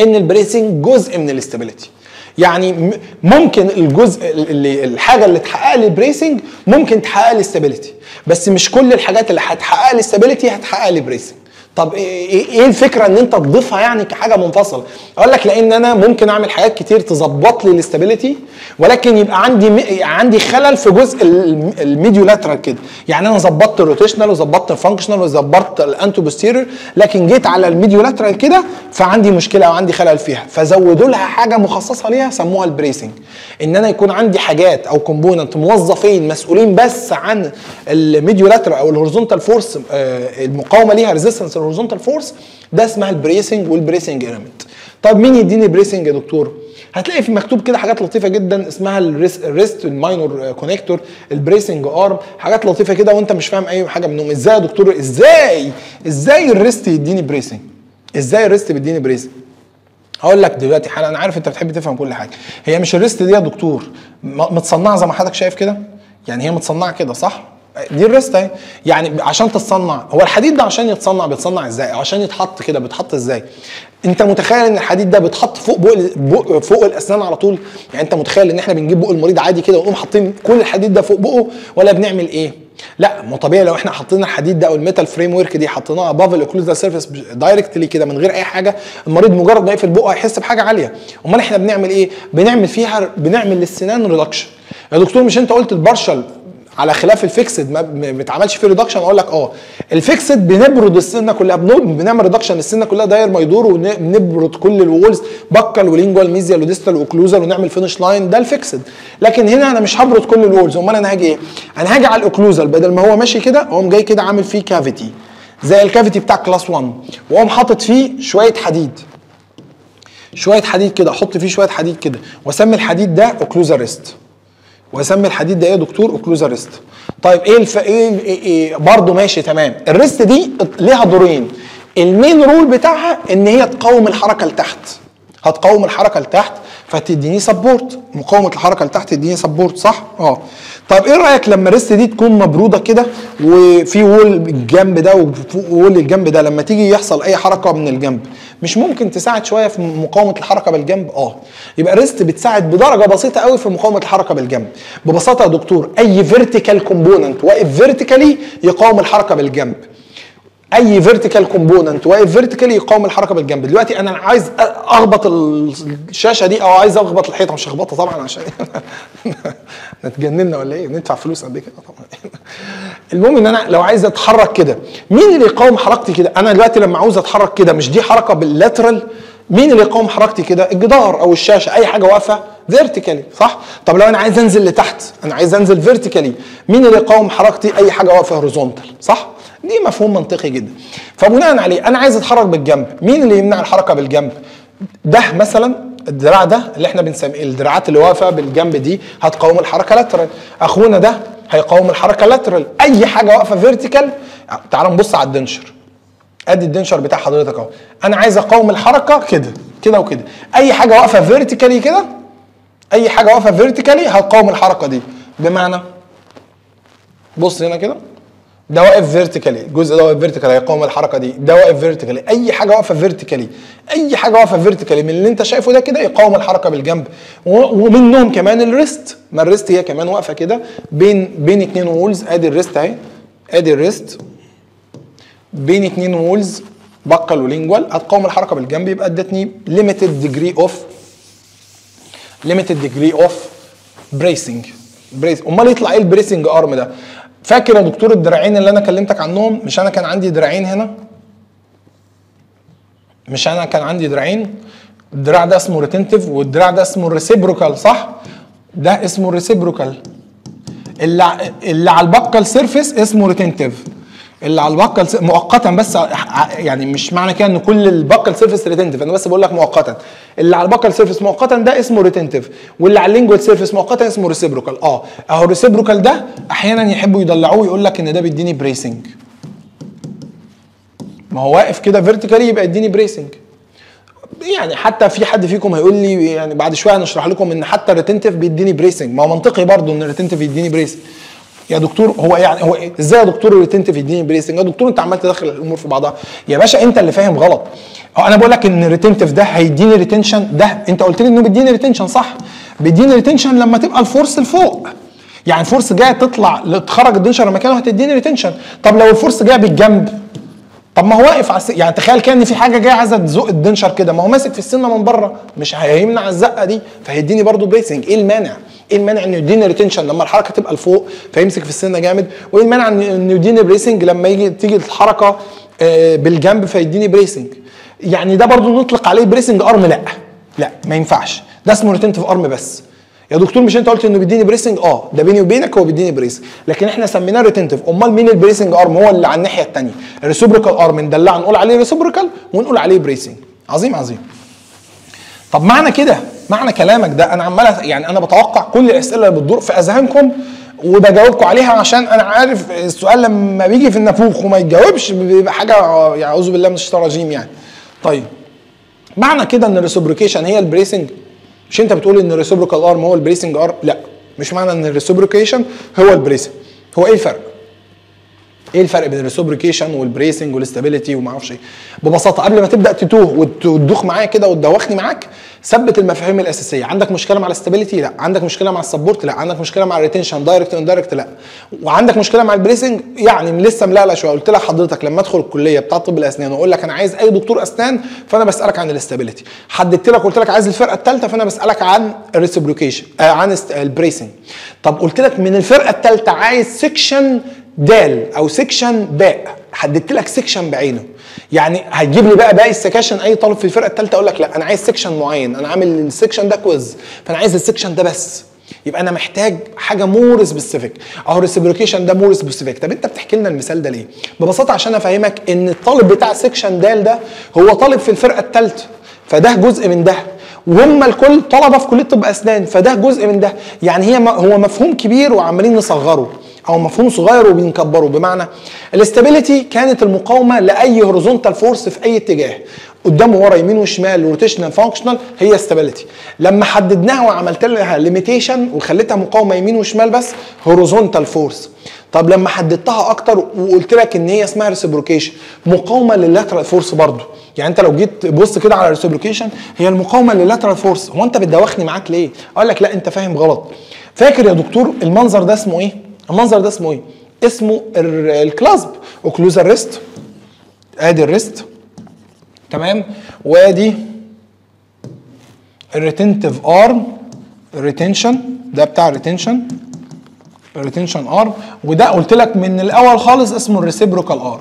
إن البريسنج جزء من الاستابيليتي. يعني ممكن الجزء اللي الحاجة اللي تحقق لي bracing ممكن تحقق لي بس مش كل الحاجات اللي هتحقق لي هتحقق لي bracing. طب إيه الفكرة إن أنت تضيفها يعني كحاجة منفصله أقول لك لأن أنا ممكن أعمل حاجات كتير تظبط لي ال stability ولكن يبقى عندي عندي خلل في جزء ال medio lateral كده. يعني أنا ظبطت ال rotational وظبطت ال functional وظبطت ال antero posterior لكن جيت على ال medio lateral كده فعندي مشكلة أو عندي خلل فيها. فزودوا لها حاجة مخصصة ليها سموها ال bracing. إن أنا يكون عندي حاجات أو component موظفين مسؤولين بس عن ال medio lateral أو ال horizontal force المقاومة ليها resistance ال horizontal force ده اسمها ال bracing وال bracing element طب مين يديني bracing يا دكتور؟ هتلاقي في مكتوب كده حاجات لطيفة جدا اسمها ال rest ال minor connector ال bracing arm حاجات لطيفة كده وانت مش فاهم أي حاجة منهم. إزاي يا دكتور؟ إزاي؟ إزاي ال rest يديني bracing إزاي ال rest بيديني bracing هقول لك دلوقتي حالا أنا عارف أنت بتحب تفهم كل حاجة. هي مش ال rest دي يا دكتور؟ متصنعة زي ما حضرتك شايف كده؟ يعني هي متصنعة كده صح؟ دي ال rest اهي. يعني عشان تتصنع هو الحديد ده عشان يتصنع بيتصنع إزاي؟ عشان يتحط كده بيتحط إزاي؟ انت متخيل ان الحديد ده بيتحط فوق بق فوق الأسنان على طول؟ يعني انت متخيل ان إحنا بنجيب بق المريض عادي كده ونقوم حاطين كل الحديد ده فوق بقه ولا بنعمل إيه؟ لا ما طبيعي لو إحنا حطينا الحديد ده أو ال metal framework دي حطيناها above ال occlusal surface directly كده من غير أي حاجة المريض مجرد ما يقفل بقه هيحس بحاجة عالية. أمال إحنا بنعمل إيه؟ بنعمل فيها بنعمل للسنان reduction يا دكتور مش انت قلت ال partial على خلاف ال fixed ما بيتعملش فيه reduction أقول لك آه ال fixed بنبرد السنة كلها بنعمل reduction السنة كلها داير ما يدور ونبرد كل الوولز بكل ولينجوال ميزيال وديستال واوكلوزال ونعمل finish line ده ال fixed. لكن هنا أنا مش هبرد كل ال walls. أمال أنا هاجي إيه؟ أنا هاجي على ال occlusal بدل ما هو ماشي كده أقوم جاي كده عامل فيه cavity زي ال cavity بتاع class 1 وأقوم حاطط فيه شوية حديد. شوية حديد كده أحط فيه شوية حديد كده. وأسمي الحديد ده occlusal rest واسمي الحديد ده إيه يا دكتور؟ occlusal rest طيب إيه الف... إيه, إيه, إيه برضه ماشي تمام. ال rest دي ليها دورين. ال main role بتاعها إن هي تقاوم الحركة لتحت. هتقاوم الحركة لتحت فتديني support مقاومة الحركة لتحت تديني support صح؟ آه. طب إيه رأيك لما ال rest دي تكون مبرودة كده وفي wall الجنب ده و wall الجنب ده لما تيجي يحصل أي حركة من الجنب مش ممكن تساعد شوية في مقاومة الحركة بالجنب؟ آه. يبقى ال rest بتساعد بدرجة بسيطة قوي في مقاومة الحركة بالجنب. ببساطة يا دكتور أي vertical component واقف vertically يقاوم الحركة بالجنب. أي vertical component واقف vertically يقاوم الحركة بالجنب. دلوقتي أنا عايز أخبط الشاشة دي أو عايز أخبط الحيطة. مش هخبطها طبعا عشان نتجننا ولا إيه؟ ندفع فلوس قد كده طبعا. المهم إن أنا لو عايز أتحرك كده مين اللي يقاوم حركتي كده؟ أنا دلوقتي لما عاوز أتحرك كده مش دي حركة بال lateral مين اللي يقاوم حركتي كده؟ الجدار أو الشاشة أي حاجة واقفة vertically صح؟ طب لو أنا عايز أنزل لتحت أنا عايز أنزل vertically مين اللي يقاوم حركتي؟ أي حاجة واقفة horizontal صح؟ دي مفهوم منطقي جدا. فبناء عليه أنا عايز أتحرك بالجنب. مين اللي يمنع الحركة بالجنب؟ ده مثلا الدراع ده اللي إحنا بنسميه الدراعات اللي واقفة بالجنب دي هتقاوم الحركة lateral أخونا ده هيقاوم الحركة lateral أي حاجة واقفة vertical تعالوا نبص على ال denture. أدي ال denture بتاع حضرتك أهو. أنا عايز أقاوم الحركة كده كده وكده. أي حاجة واقفة vertically كده أي حاجة واقفة vertically هتقاوم الحركة دي. بمعنى بص هنا كده. ده واقف vertically الجزء ده واقف vertically هيقاوم الحركة دي. ده واقف vertically أي حاجة واقفة vertically أي حاجة واقفة vertically من اللي أنت شايفه ده كده يقاوم الحركة بالجنب. ومنهم كمان ال rest ما ال rest هي كمان واقفة كده بين بين اتنين walls أدي ال rest أهي. أدي ال rest بين اتنين walls buccal و lingual هتقاوم الحركة بالجنب يبقى ادتني limited degree of limited degree of bracing brace أمال يطلع إيه ال bracing arm ده؟ فاكر يا دكتور الدراعين اللي أنا كلمتك عنهم؟ مش أنا كان عندي دراعين هنا؟ مش أنا كان عندي دراعين؟ الدراع ده اسمه retentive والدراع ده اسمه reciprocal صح؟ ده اسمه reciprocal اللي اللي على ال buccal surface اسمه retentive اللي على ال buccal مؤقتا بس يعني مش معنى كده إن كل ال buccal surface retentive أنا بس بقول لك مؤقتا. اللي على ال buccal surface مؤقتا ده اسمه retentive واللي على ال lingual surface مؤقتا اسمه reciprocal آه. أهو ال reciprocal ده أحيانا يحبوا يدلعوه يقول لك إن ده بيديني bracing ما هو واقف كده vertically يبقى يديني bracing يعني حتى في حد فيكم هيقول لي يعني بعد شوية هنشرح لكم إن حتى ال retentive بيديني bracing ما هو منطقي برضه إن ال retentive يديني bracing يا دكتور هو يعني هو؟ إزاي يا دكتور ال retentive يديني bracing يا دكتور أنت عمال تدخل الأمور في بعضها. يا باشا أنت اللي فاهم غلط. هو أنا بقول لك إن ال retentive ده هيديني retention ده أنت قلت لي إنه بيديني retention صح؟ بيديني retention لما تبقى ال force لفوق. يعني ال force جاية تطلع تخرج ال denture مكانه هتديني retention طب لو ال force جاية بالجنب طب ما هو واقف على. يعني تخيل كأن في حاجة جاية عايزة تزق ال denture كده. ما هو ماسك في السنة من بره مش هيمنع الزقة دي. فهيديني برضو bracing إيه المانع؟ إيه المانع إنه يديني retention لما الحركة تبقى لفوق؟ فيمسك في السنة جامد. وإيه المانع إنه يديني bracing لما يجي تيجي الحركة بالجنب فيديني bracing يعني ده برضو نطلق عليه bracing arm. لأ. لأ ما ينفعش. ده اسمه retentive arm بس. يا دكتور مش انت قلت انه بيديني bracing؟ آه ده بيني وبينك هو بيديني bracing لكن إحنا سميناه retentive أمال مين ال bracing arm هو اللي على الناحية الثانية ال reciprocal arm ندلع نقول عليه reciprocal ونقول عليه bracing عظيم عظيم. طب معنى كده؟ معنى كلامك ده أنا عمال يعني أنا بتوقع كل الأسئلة اللي بتدور في أذهانكم وبجاوبكم عليها عشان أنا عارف السؤال لما بيجي في النافوخ وما يتجاوبش بيبقى حاجة يعني أعوذ بالله من الشيطان الرجيم يعني. طيب معنى كده إن ال reciprocation هي ال bracing مش انت بتقول ان ال reciprocal arm هو ال bracing arm؟ لا. مش معنى ان ال reciprocation هو ال bracing. هو إيه الفرق؟ إيه الفرق بين ال reciprocation وال bracing وال stability وما أعرفش إيه؟ ببساطة قبل ما تبدأ تتوه وت- وتدوخ معايا كده وتدوخني معاك ثبت المفاهيم الأساسية. عندك مشكلة مع ال stability لا. عندك مشكلة مع ال support لا. عندك مشكلة مع ال retention direct indirect لا. وعندك مشكلة مع ال bracing يعني لسه ملقلق شوية. قلت لك حضرتك لما أدخل الكلية بتاع طب الأسنان وأقول لك أنا عايز أي دكتور أسنان فأنا بسألك عن ال stability حددت لك قلت لك عايز الفرقة الثالثه فأنا بسألك عن ال reciprocation آه عن ال bracing طب قلت لك من الفرقة الثالثه عايز section دال أو section باء. حددت لك section بعينه. يعني هتجيب لي بقى باقي السكاشن أي طالب في الفرقة الثالثه أقول لك لا أنا عايز section معين أنا عامل ال section ده quiz فأنا عايز ال section ده بس. يبقى أنا محتاج حاجة more specific أهو ال reciprocation ده more specific طب أنت بتحكي لنا المثال ده ليه؟ ببساطة عشان أفهمك إن الطالب بتاع section دال ده هو طالب في الفرقة الثالثه فده جزء من ده. وهم الكل طلبة في كلية طب أسنان فده جزء من ده. يعني هي هو مفهوم كبير وعمالين نصغره. أو مفهوم صغير وبنكبره. بمعنى ال stability كانت المقاومة لأي horizontal force في أي اتجاه. قدام ورا يمين وشمال rotational functional هي stability لما حددناها وعملت لها limitation وخليتها مقاومة يمين وشمال بس horizontal force طب لما حددتها أكتر وقلت لك إن هي اسمها reciprocation مقاومة لل lateral force برضه. يعني أنت لو جيت بص كده على ال reciprocation هي المقاومة لل lateral force هو أنت بتدوخني معاك ليه؟ أقول لك لا أنت فاهم غلط. فاكر يا دكتور المنظر ده اسمه إيه؟ المنظر ده اسمه إيه؟ اسمه ال- الـ clasp. occlusal rest ادي ال rest. تمام؟ وادي ال retentive arm ال retention ده بتاع ال retention ال retention arm وده قلت لك من الأول خالص اسمه ال reciprocal arm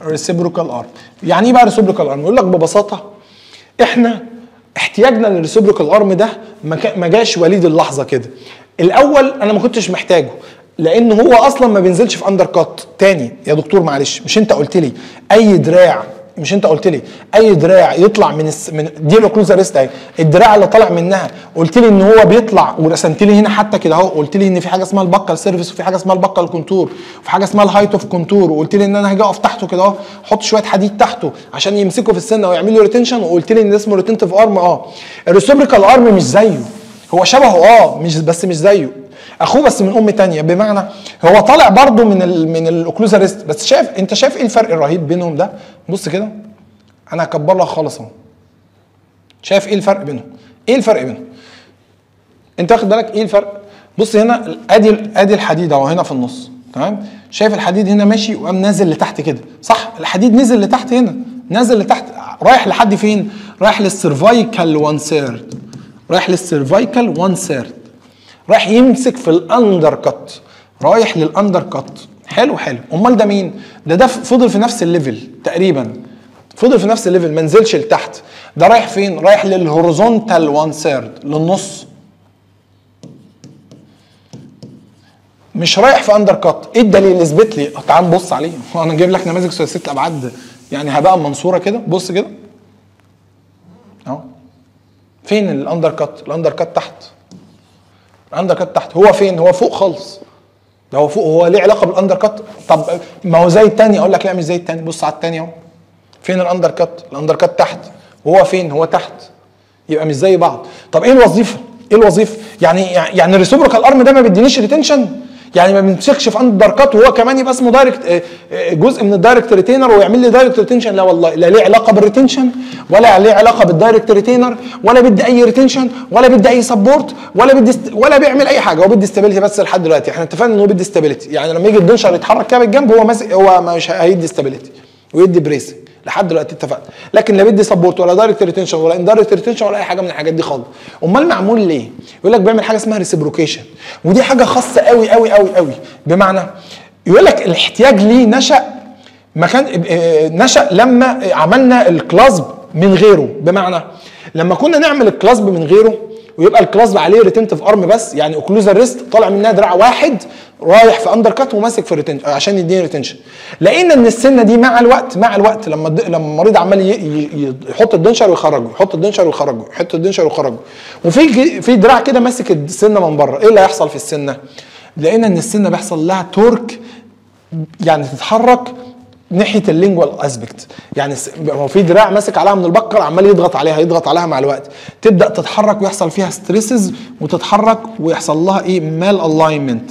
ال reciprocal arm يعني إيه بقى reciprocal arm يقول لك ببساطة إحنا احتياجنا لل reciprocal arm ده ما جاش وليد اللحظة كده. الأول أنا ما كنتش محتاجه. لأن هو أصلا ما بينزلش في undercut تاني يا دكتور معلش مش أنت قلت لي أي دراع مش أنت قلت لي أي دراع يطلع من الس... من دي ال occlusal rest أهي الدراع اللي طالع منها قلت لي إن هو بيطلع ورسمت لي هنا حتى كده أهو قلت لي إن في حاجة اسمها ال buccal surface وفي حاجة اسمها ال buccal contour وفي حاجة اسمها ال height of contour وقلت لي إن أنا هاجي أقف تحته كده أهو أحط شوية حديد تحته عشان يمسكوا في السنة ويعمل له retention وقلت لي إن اسمه retentive arm أه ال reciprocal arm مش زيه. هو شبهه آه مش بس مش زيه. أخوه بس من أم تانية. بمعنى هو طالع برضه من ال من ال occlusal rest بس شايف أنت شايف إيه الفرق الرهيب بينهم ده؟ بص كده. أنا هكبر لك خالص أهو. شايف إيه الفرق بينهم؟ إيه الفرق بينهم؟ أنت واخد بالك إيه الفرق؟ بص هنا أدي أدي الحديد أهو هنا في النص. تمام؟ شايف الحديد هنا ماشي وقام نازل لتحت كده. صح؟ الحديد نزل لتحت هنا. نازل لتحت. رايح لحد فين؟ رايح لل cervical 1 third. رايح لل cervical 1 third رايح يمسك في ال undercut رايح لل undercut حلو حلو. أمال ده مين؟ ده ده فضل في نفس ال level تقريبا. فضل في نفس ال level ما نزلش لتحت. ده رايح فين؟ رايح لل horizontal 1 third للنص. مش رايح في undercut إيه الدليل؟ اثبت لي. تعال نبص عليه. أنا جايب لك نماذج ثلاثيه الابعاد يعني هبقى منصورة كده. بص كده. أهو. فين ال undercut ال undercut تحت؟ ال undercut تحت. هو فين؟ هو فوق خالص. ده هو فوق. هو ليه علاقة بال undercut طب ما هو زي التاني. أقول لك لا مش زي التاني. بص على التاني أهو. فين ال undercut ال undercut تحت. وهو فين؟ هو تحت. يبقى مش زي بعض. طب إيه الوظيفة؟ إيه الوظيفة؟ يعني يعني ال reciprocal arm ده ما بيدينيش retention يعني ما بيمسكش في undercut وهو كمان يبقى اسمه direct جزء من ال direct retainer ويعمل لي direct retention لا والله لا ليه علاقة بال retention ولا ليه علاقة بال direct retainer ولا بدي أي retention ولا بدي أي support ولا بدي. ولا بيعمل أي حاجة. هو بدي stability بس لحد دلوقتي. إحنا اتفقنا ان هو بدي stability يعني لما يجي ال denture يتحرك كده بالجنب هو ماسك هو مش هيدي stability ويدي bracing لحد دلوقتي اتفقنا. لكن لا بدي support ولا direct retention ولا indirect retention ولا أي حاجة من الحاجات دي خالص. أمال معمول ليه؟ يقول لك بيعمل حاجة اسمها reciprocation ودي حاجة خاصة قوي قوي قوي قوي. بمعنى يقول لك الاحتياج ليه نشأ مكان نشأ لما عملنا ال clasp من غيره. بمعنى لما كنا نعمل ال clasp من غيره ويبقى ال clasp عليه retentive arm بس يعني occlusal rest طالع منها دراع واحد رايح في undercut وماسك في retention عشان يديني retention لقينا إن السنة دي مع الوقت مع الوقت لما. لما المريض عمال. ي... يحط ال denture ويخرجه يحط ال denture ويخرجه يحط ال denture ويخرجه وفي في دراع كده ماسك السنة من بره إيه اللي هيحصل في السنة لقينا إن السنة بيحصل لها torque يعني تتحرك ناحية ال lingual aspect يعني هو في دراع ماسك عليها من ال buccal عمال يضغط عليها يضغط عليها مع الوقت. تبدأ تتحرك ويحصل فيها stresses وتتحرك ويحصل لها إيه؟ malalignment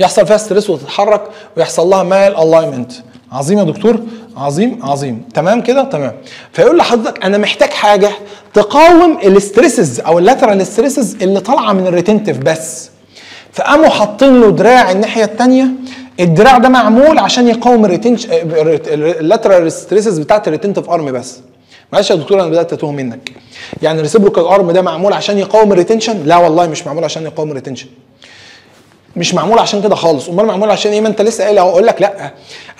يحصل فيها stress وتتحرك ويحصل لها malalignment عظيم يا دكتور؟ عظيم عظيم. تمام كده؟ تمام. فيقول لحضرتك أنا محتاج حاجة تقاوم ال stresses أو ال lateral stresses اللي طالعة من ال retentive بس. فقاموا حاطين له دراع الناحية الثانية الدراع ده معمول عشان يقاوم ال retention ال lateral stresses بتاعت ال retentive arm بس. معلش يا دكتور أنا بدأت أتوه منك. يعني ال reciprocal arm ده معمول عشان يقاوم ال retention لا والله مش معمول عشان يقاوم ال retention مش معمول عشان كده خالص. امال معمول عشان إيه؟ ما أنت لسه قايل أقول لك لا.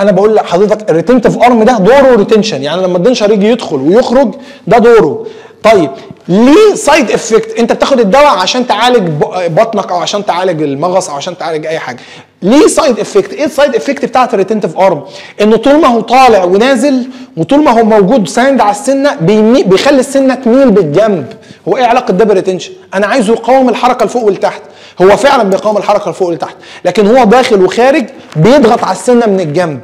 أنا بقول لحضرتك ال retentive arm ده دوره retention يعني لما ال denture يجي يدخل ويخرج ده دوره. طيب ليه side effect أنت بتاخد الدواء عشان تعالج بطنك أو عشان تعالج المغص أو عشان تعالج أي حاجة. ليه side effect إيه ال side effect بتاعت ال retentive arm إنه طول ما هو طالع ونازل وطول ما هو موجود ساند على السنة بيخلي السنة تميل بالجنب. هو إيه علاقة ده بال retention أنا عايزه يقاوم الحركة لفوق ولتحت. هو فعلا بيقاوم الحركة لفوق ولتحت. لكن هو داخل وخارج بيضغط على السنة من الجنب.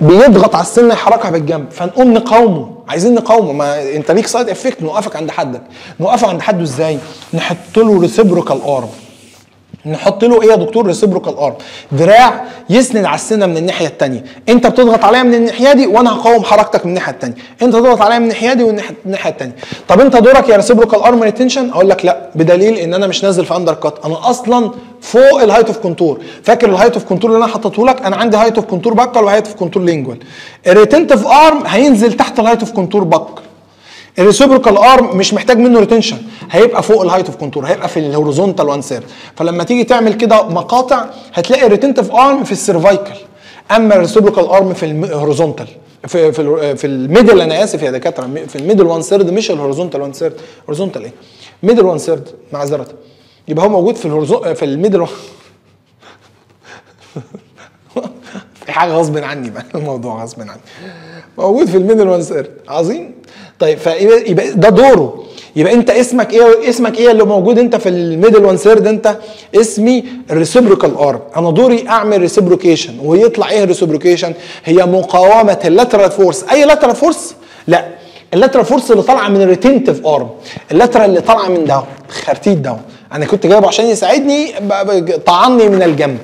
بيضغط على السنة يحركها بالجنب. فنقوم نقاومه. عايزين نقاومه. ما أنت ليك side effect نوقفك عند حدك. نوقفه عند حده إزاي؟ نحط له reciprocal arm نحط له إيه يا دكتور؟ reciprocal arm دراع يسند على السنة من الناحية الثانية أنت بتضغط عليا من الناحية دي وأنا هقاوم حركتك من الناحية الثانية أنت تضغط عليا من الناحية دي والناحيه الثانية طب أنت دورك يا reciprocal arm retention أقول لك لا بدليل إن أنا مش نازل في undercut أنا أصلا فوق ال height of contour فاكر ال height of contour اللي أنا حطيته لك؟ أنا عندي height of contour buccal و height of contour lingual ال retentive arm هينزل تحت ال height of contour buccal ال reciprocal arm مش محتاج منه retention هيبقى فوق ال height of contour هيبقى في ال horizontal one third فلما تيجي تعمل كده مقاطع هتلاقي ال retentive arm في ال cervical أما ال reciprocal arm في ال horizontal في في في ال middle أنا آسف يا دكاترة في ال middle one third مش ال horizontal one third horizontal إيه؟ middle one third معذره يبقى هو موجود في ال horizon في ال middle في حاجة غصب عني بقى الموضوع غصب عني. موجود في ال middle one third عظيم. طيب فيبقى ده دوره. يبقى انت اسمك إيه اسمك إيه اللي موجود انت في ال middle one third انت؟ اسمي reciprocal arm أنا دوري اعمل reciprocation ويطلع إيه reciprocation هي مقاومة ال lateral force أي lateral force لا. ال lateral force اللي طالعة من ال retentive arm ال lateral اللي طالعة من ده خرتيت ده أنا كنت جايبه عشان يساعدني طعني من الجنب.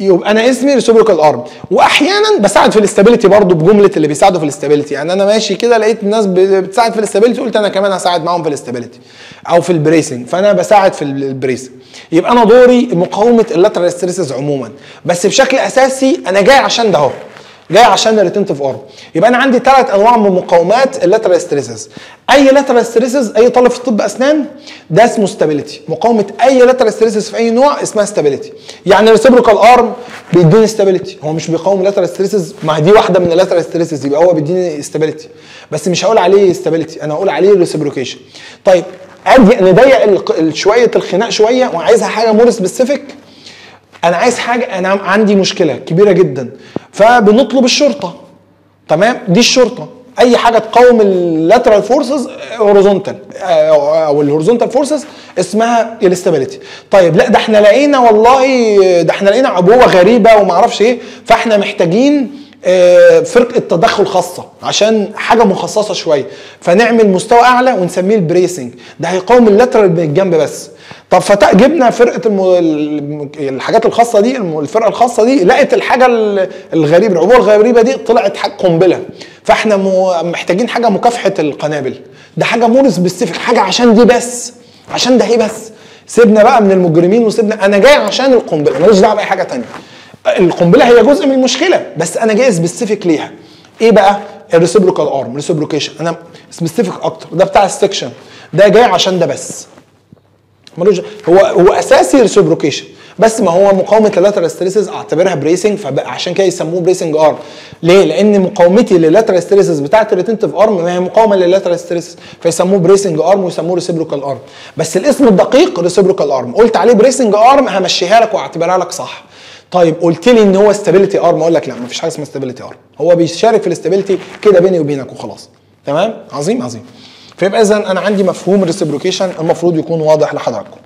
يبقى أنا اسمي reciprocal arm. واحيانا بساعد في ال stability برضه بجملة اللي بيساعدوا في ال stability. يعني أنا ماشي كده لقيت الناس بتساعد في ال stability قلت أنا كمان هساعد معاهم في ال stability أو في ال bracing. فأنا بساعد في ال bracing يبقى أنا دوري مقاومة ال lateral stresses عموما. بس بشكل أساسي أنا جاي عشان ده أهو. جاي عشان ال retentive arm يبقى أنا عندي ثلاث أنواع من مقاومات ال lateral stresses أي lateral stresses أي طالب في طب أسنان ده اسمه stability مقاومة أي lateral stresses في أي نوع اسمها stability يعني ال reciprocal arm بيديني stability هو مش بيقاوم lateral stresses ما دي واحدة من ال lateral stresses يبقى هو بيديني stability بس مش هقول عليه stability أنا هقول عليه reciprocation طيب أدي نضيق شوية الخناق شوية وعايزها حاجة more specific أنا عايز حاجة أنا عندي مشكلة كبيرة جدا. فبنطلب الشرطة. تمام؟ دي الشرطة. أي حاجة تقاوم ال lateral forces horizontal أو ال horizontal forces اسمها ال stability طيب لا ده إحنا لقينا والله ده إحنا لقينا عبوة غريبة وما أعرفش إيه. فإحنا محتاجين فرقة تدخل خاصة عشان حاجة مخصصة شوية. فنعمل مستوى أعلى ونسميه ال bracing. ده هيقاوم ال lateral من الجنب بس. طب فجبنا فرقة الم... الحاجات الخاصة دي الفرقة الخاصة دي لقت الحاجة الغريبه العبوه الغريبة دي طلعت حاجة قنبلة. فإحنا م... محتاجين حاجة مكافحة القنابل. ده حاجة more specific حاجة عشان دي بس. عشان ده إيه بس. سيبنا بقى من المجرمين وسيبنا أنا جاي عشان القنبلة ماليش دعوة بأي حاجة ثانية القنبلة هي جزء من المشكلة بس أنا جاي specific ليها. إيه بقى؟ ال reciprocal arm reciprocation أنا specific أكتر. ده بتاع ال section ده جاي عشان ده بس. ملوش هو هو أساسي reciprocation بس ما هو مقاومة ال lateral stresses أعتبرها bracing فعشان كده يسموه bracing arm ليه؟ لأن مقاومتي لل lateral stresses بتاعت ال retentive arm ما هي مقاومة لل lateral stresses فيسموه bracing arm ويسموه reciprocal arm بس الاسم الدقيق reciprocal arm قلت عليه bracing arm همشيها لك واعتبرها لك صح. طيب قلت لي إن هو stability arm أقول لك لا مفيش حاجة اسمها stability arm هو بيشارك في ال stability كده بيني وبينك وخلاص. تمام؟ عظيم عظيم. فيبقى إذا أنا عندي مفهوم ال reciprocation المفروض يكون واضح لحضراتكم.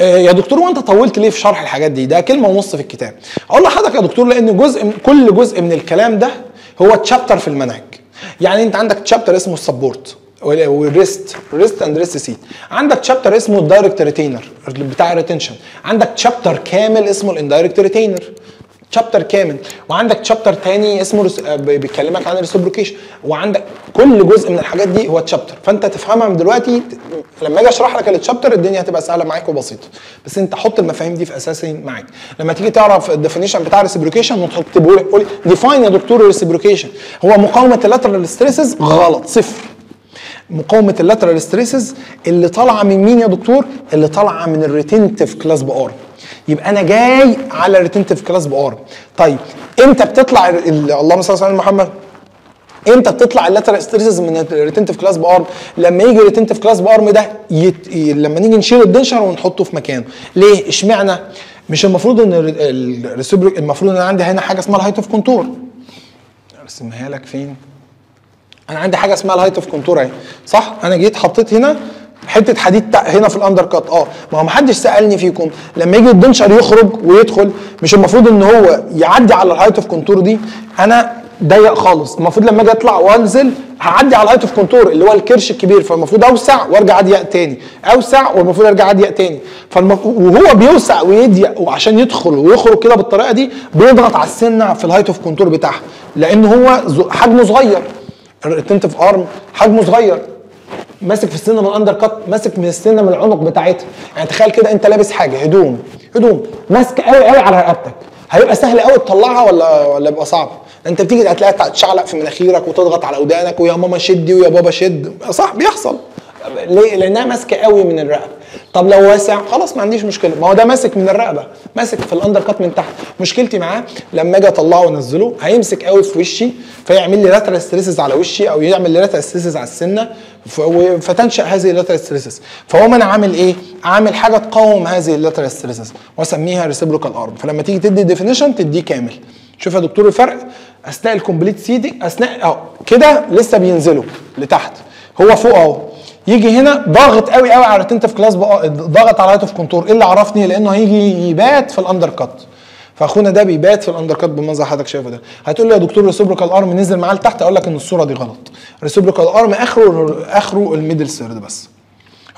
يا دكتور وأنت طولت ليه في شرح الحاجات دي؟ ده كلمة ونص في الكتاب. أقول لحضرتك يا دكتور لأن جزء من كل جزء من الكلام ده هو chapter في المنهج. يعني أنت عندك chapter اسمه ال support وال rest rest and rest seat عندك chapter اسمه ال direct retainer بتاع ال retention عندك chapter كامل اسمه ال indirect retainer chapter كامل. وعندك chapter تاني اسمه. آه، بي- بيكلمك عن ال reciprocation وعندك كل جزء من الحاجات دي هو chapter فأنت تفهمها من دلوقتي لما أجي أشرح لك ال chapter الدنيا هتبقى سهلة معاك وبسيطة. بس أنت حط المفاهيم دي في اساسي معاك. لما تيجي تعرف ال definition بتاع ال reciprocation لي قول define يا دكتور ال reciprocation هو مقاومة ال lateral stresses غلط. صفر. مقاومة ال lateral stresses اللي طالعة من مين يا دكتور؟ اللي طالعة من ال retentive clasp arm يبقى أنا جاي على ال retentive clasp arm طيب إمتى بتطلع ال- ال- اللهم صل على محمد؟ إمتى بتطلع ال lateral stresses من ال retentive clasp arm لما يجي ال retentive clasp arm ده يت... لما نيجي نشيل ال denture ونحطه في مكانه ليه؟ اشمعنى؟ مش المفروض إن المفروض إن أنا عندي هنا حاجة اسمها ال height of contour. أرسمها لك فين؟ أنا عندي حاجة اسمها ال height of contour اهي صح؟ أنا جيت حطيت هنا حتة حديد هنا في ال undercut آه. ما هو ما حدش سألني فيكم. لما يجي ال denture يخرج ويدخل مش المفروض إن هو يعدي على ال height of contour دي. أنا ضيق خالص. المفروض لما أجي أطلع وأنزل هعدي على ال height of contour اللي هو الكرش الكبير. فالمفروض أوسع وأرجع أضيق تاني. أوسع والمفروض أرجع أضيق تاني. وهو بيوسع ويضيق وعشان يدخل ويخرج كده بالطريقة دي بيضغط على السنة في ال height of contour بتاعها. لأن هو حجمه صغير. ال retentive arm حجمه صغير ماسك في السنة من ال undercut ماسك من السنة من العنق بتاعتها. يعني تخيل كده انت لابس حاجة هدوم هدوم ماسكه قوي قوي على رقبتك. هيبقى سهل قوي تطلعها ولا ولا يبقى صعب؟ انت بتيجي هتلاقيها تشعلق في مناخيرك وتضغط على ودانك ويا ماما شدي ويا بابا شد. صح بيحصل. ليه؟ لأنها ماسكة قوي من الرقبة. طب لو واسع خلاص ما عنديش مشكلة. ما هو ده ماسك من الرقبة ماسك في ال undercut من تحت. مشكلتي معاه لما أجي أطلعه وأنزله هيمسك قوي في وشي فيعمل لي lateral stresses على وشي أو يعمل لي lateral stresses على السنة فتنشأ هذه ال lateral stresses فهو أنا عامل إيه؟ عامل حاجة تقاوم هذه ال lateral stresses وأسميها reciprocal arm فلما تيجي تدي definition تديه كامل. شوف يا دكتور الفرق أثناء ال complete seating اثناء آه كده لسه بينزلوا لتحت. هو فوق أهو. يجي هنا ضاغط قوي قوي على ال retentive clasp ضاغط على of contour إيه اللي عرفني؟ لأنه هيجي يبات في ال undercut فأخونا ده بيبات في ال undercut بالمنظر حضرتك شايفه ده. هتقول لي يا دكتور reciprocal arm نزل معاه لتحت؟ أقول لك إن الصورة دي غلط. reciprocal arm آخره آخره ال middle third بس.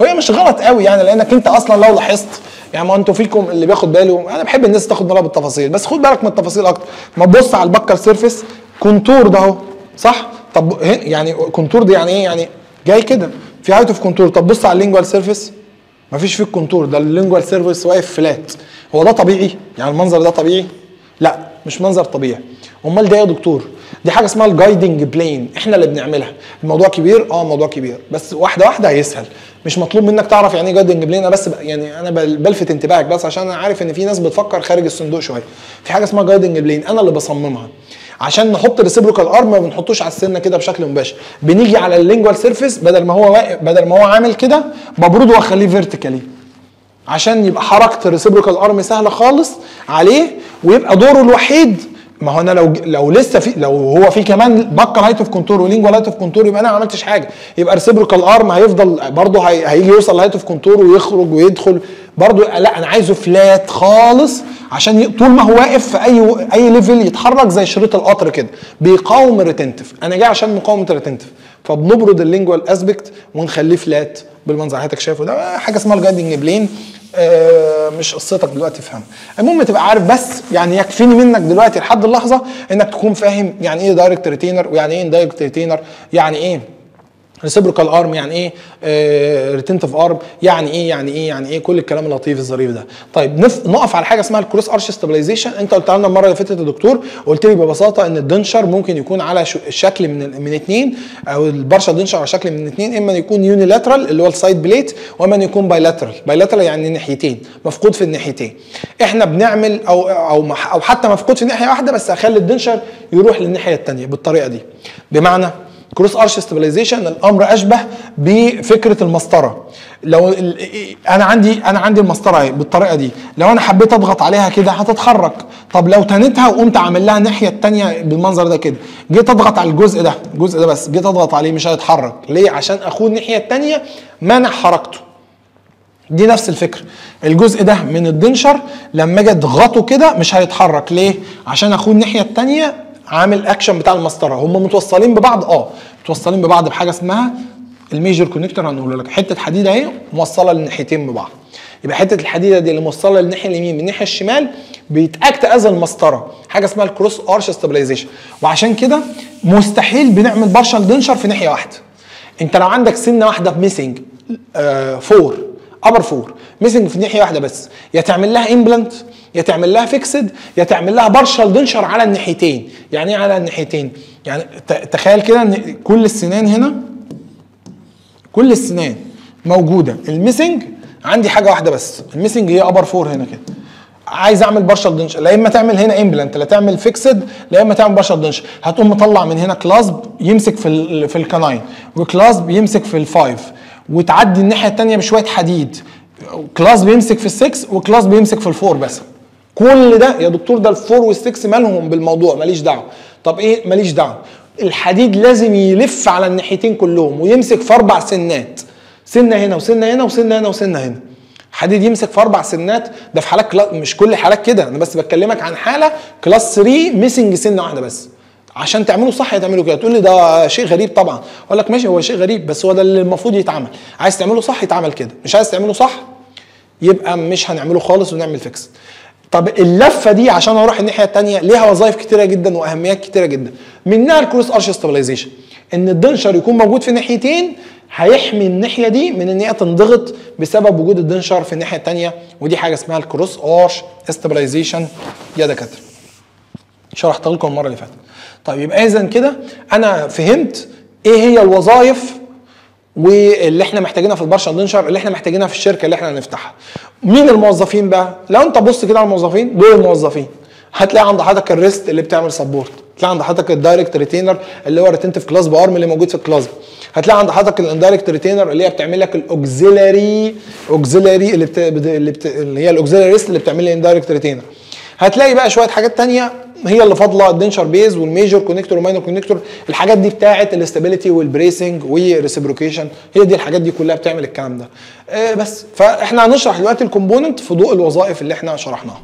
هي مش غلط قوي يعني لأنك أنت أصلا لو لاحظت يعني ما أنتوا فيكم اللي بياخد باله أنا بحب الناس تاخد بالها بالتفاصيل بس خد بالك من التفاصيل أكتر. ما تبص على ال buccal surface contour ده أهو صح؟ طب يعني contour دي يعني إيه؟ يعني جاي كده. في height of contour طب بص على ال lingual surface مفيش فيه ال contour ده ال lingual surface واقف flat هو ده طبيعي؟ يعني المنظر ده طبيعي؟ لا مش منظر طبيعي. امال ده يا دكتور؟ دي حاجة اسمها ال guiding plane إحنا اللي بنعملها. الموضوع كبير؟ آه موضوع كبير. بس واحدة واحدة هيسهل. مش مطلوب منك تعرف يعني إيه guiding plane أنا بس يعني أنا بل- بلفت انتباهك بس عشان أنا عارف إن في ناس بتفكر خارج الصندوق شوية. في حاجة اسمها guiding plane أنا اللي بصممها. عشان نحط reciprocal arm ما بنحطوش على السنة كده بشكل مباشر. بنيجي على ال lingual surface بدل ما هو بدل ما هو عامل كده ببرده واخليه vertically عشان يبقى حركة ال reciprocal arm سهلة خالص عليه ويبقى دوره الوحيد. ما هو أنا لو لو لسه في لو هو في كمان buccal height of contour و lingual height of contour يبقى أنا ما عملتش حاجة. يبقى reciprocal arm هيفضل برضه هي هيجي يوصل ل height of contour ويخرج ويدخل. برضه لا أنا عايزه flat خالص عشان طول ما هو واقف في أي أي level يتحرك زي شريط القطر كده. بيقاوم ال retentive أنا جاي عشان مقاومة ال retentive فبنبرد ال lingual aspect ونخليه flat بالمنظر اللي حضرتك شايفه ده. حاجة اسمها ال guiding plane آه، مش قصتك دلوقتي تفهمها المهم تبقى عارف بس يعني يكفيني منك دلوقتي لحد اللحظة إنك تكون فاهم يعني إيه direct retainer ويعني إيه direct retainer يعني إيه reciprocal arm يعني إيه؟ retentive arm يعني إيه؟ يعني إيه؟ يعني إيه؟ كل الكلام اللطيف الظريف ده. طيب نف... نقف على حاجة اسمها ال cross arch stabilization أنت قلت لنا المرة اللي فاتت يا دكتور قلت لي ببساطة إن ال denture ممكن يكون على ش... شكل من ال- من اثنين أو ال partial denture على شكل من اثنين إما يكون unilateral اللي هو ال side plate وإما يكون bilateral bilateral يعني ناحيتين مفقود في الناحيتين. إحنا بنعمل أو أو أو حتى مفقود في ناحية واحدة بس أخلي ال denture يروح للناحية الثانية بالطريقة دي. بمعنى cross arch stabilization الأمر أشبه بفكرة المسطرة. لو ال- أنا عندي أنا عندي المسطرة أهي بالطريقة دي. لو أنا حبيت أضغط عليها كده هتتحرك. طب لو تنتها وقمت عامل لها الناحية الثانية بالمنظر ده كده. جيت أضغط على الجزء ده الجزء ده بس. جيت أضغط عليه مش هيتحرك. ليه؟ عشان أخوه الناحية الثانية منع حركته. دي نفس الفكرة. الجزء ده من الدنشر لما أجي أضغطه كده مش هيتحرك. ليه؟ عشان أخوه الناحية الثانية عامل اكشن بتاع المسطرة. هم متوصلين ببعض آه متوصلين ببعض بحاجة اسمها ال major connector هنقول لك حتة حديد أهي موصلة للناحيتين ببعض. يبقى حتة الحديدة دي اللي موصلة للناحية اليمين من الناحية الشمال بي act as المسطرة. حاجة اسمها ال cross arch stabilization وعشان كده مستحيل بنعمل partial denture في ناحية واحدة. أنت لو عندك سنة واحدة missing آه four upper four missing في ناحية واحدة بس يا تعمل لها implant يا تعمل لها fixed يا تعمل لها partial denture على الناحيتين. يعني إيه على الناحيتين؟ يعني تخيل كده إن كل السنان هنا كل السنان موجودة. ال missing عندي حاجة واحدة بس. ال missing هي upper four هنا كده. عايز أعمل partial denture لا إما تعمل هنا implant لا تعمل fixed لا إما تعمل partial denture هتقوم مطلع من هنا clasp يمسك في ال في ال canine. و clasp يمسك في ال five وتعدي الناحية الثانية بشوية حديد. clasp بيمسك في السكس و clasp بيمسك في ال four بس. كل ده يا دكتور ده ال four وال six مالهم بالموضوع ماليش دعوة. طب إيه؟ ماليش دعوة. الحديد لازم يلف على الناحيتين كلهم ويمسك في أربع سنات. سنة هنا وسنة هنا وسنة هنا وسنة هنا. حديد يمسك في أربع سنات ده في حالات cla... مش كل حالات كده أنا بس بكلمك عن حالة class 3 missing سنة واحدة بس. عشان تعمله صح تعمله كده. تقول لي ده شيء غريب طبعا. أقول لك ماشي هو شيء غريب بس هو ده اللي المفروض يتعمل. عايز تعمله صح يتعمل كده. مش عايز تعمله صح؟ يبقى مش هنعمله خالص ونعمل فيكس طب اللفة دي عشان أروح الناحية الثانية ليها وظائف كتيرة جدا وأهميات كتيرة جدا. منها ال cross arch stabilization. إن ال denture يكون موجود في ناحيتين هيحمي الناحية دي من إن هي تنضغط بسبب وجود ال denture في الناحية الثانية ودي حاجة اسمها ال cross arch stabilization. يا دكاترة شرحت لكم المرة اللي فاتت. طيب يبقى اذا كده أنا فهمت إيه هي الوظائف واللي إحنا محتاجينها في ال partial denture اللي إحنا محتاجينها في الشركة اللي إحنا هنفتحها. مين الموظفين بقى؟ لو انت بص كده على الموظفين دول الموظفين. هتلاقي عند حضرتك ال rest اللي بتعمل support هتلاقي عند حضرتك ال direct retainer اللي هو retentive clasp arm اللي موجود في ال clasp هتلاقي عند حضرتك ال indirect retainer اللي هي بتعمل لك ال auxiliary auxiliary اللي بت... اللي, بت... اللي هي ال auxiliary اللي بتعمل لي indirect retainer هتلاقي بقى شوية حاجات تانية هي اللي فاضلة ال denture base وال major connector وال minor connector الحاجات دي بتاعه ال stability وال bracing وال reciprocation هي دي الحاجات دي كلها بتعمل الكلام ده. آه بس فاحنا هنشرح دلوقتي ال component في ضوء الوظائف اللي إحنا شرحناها.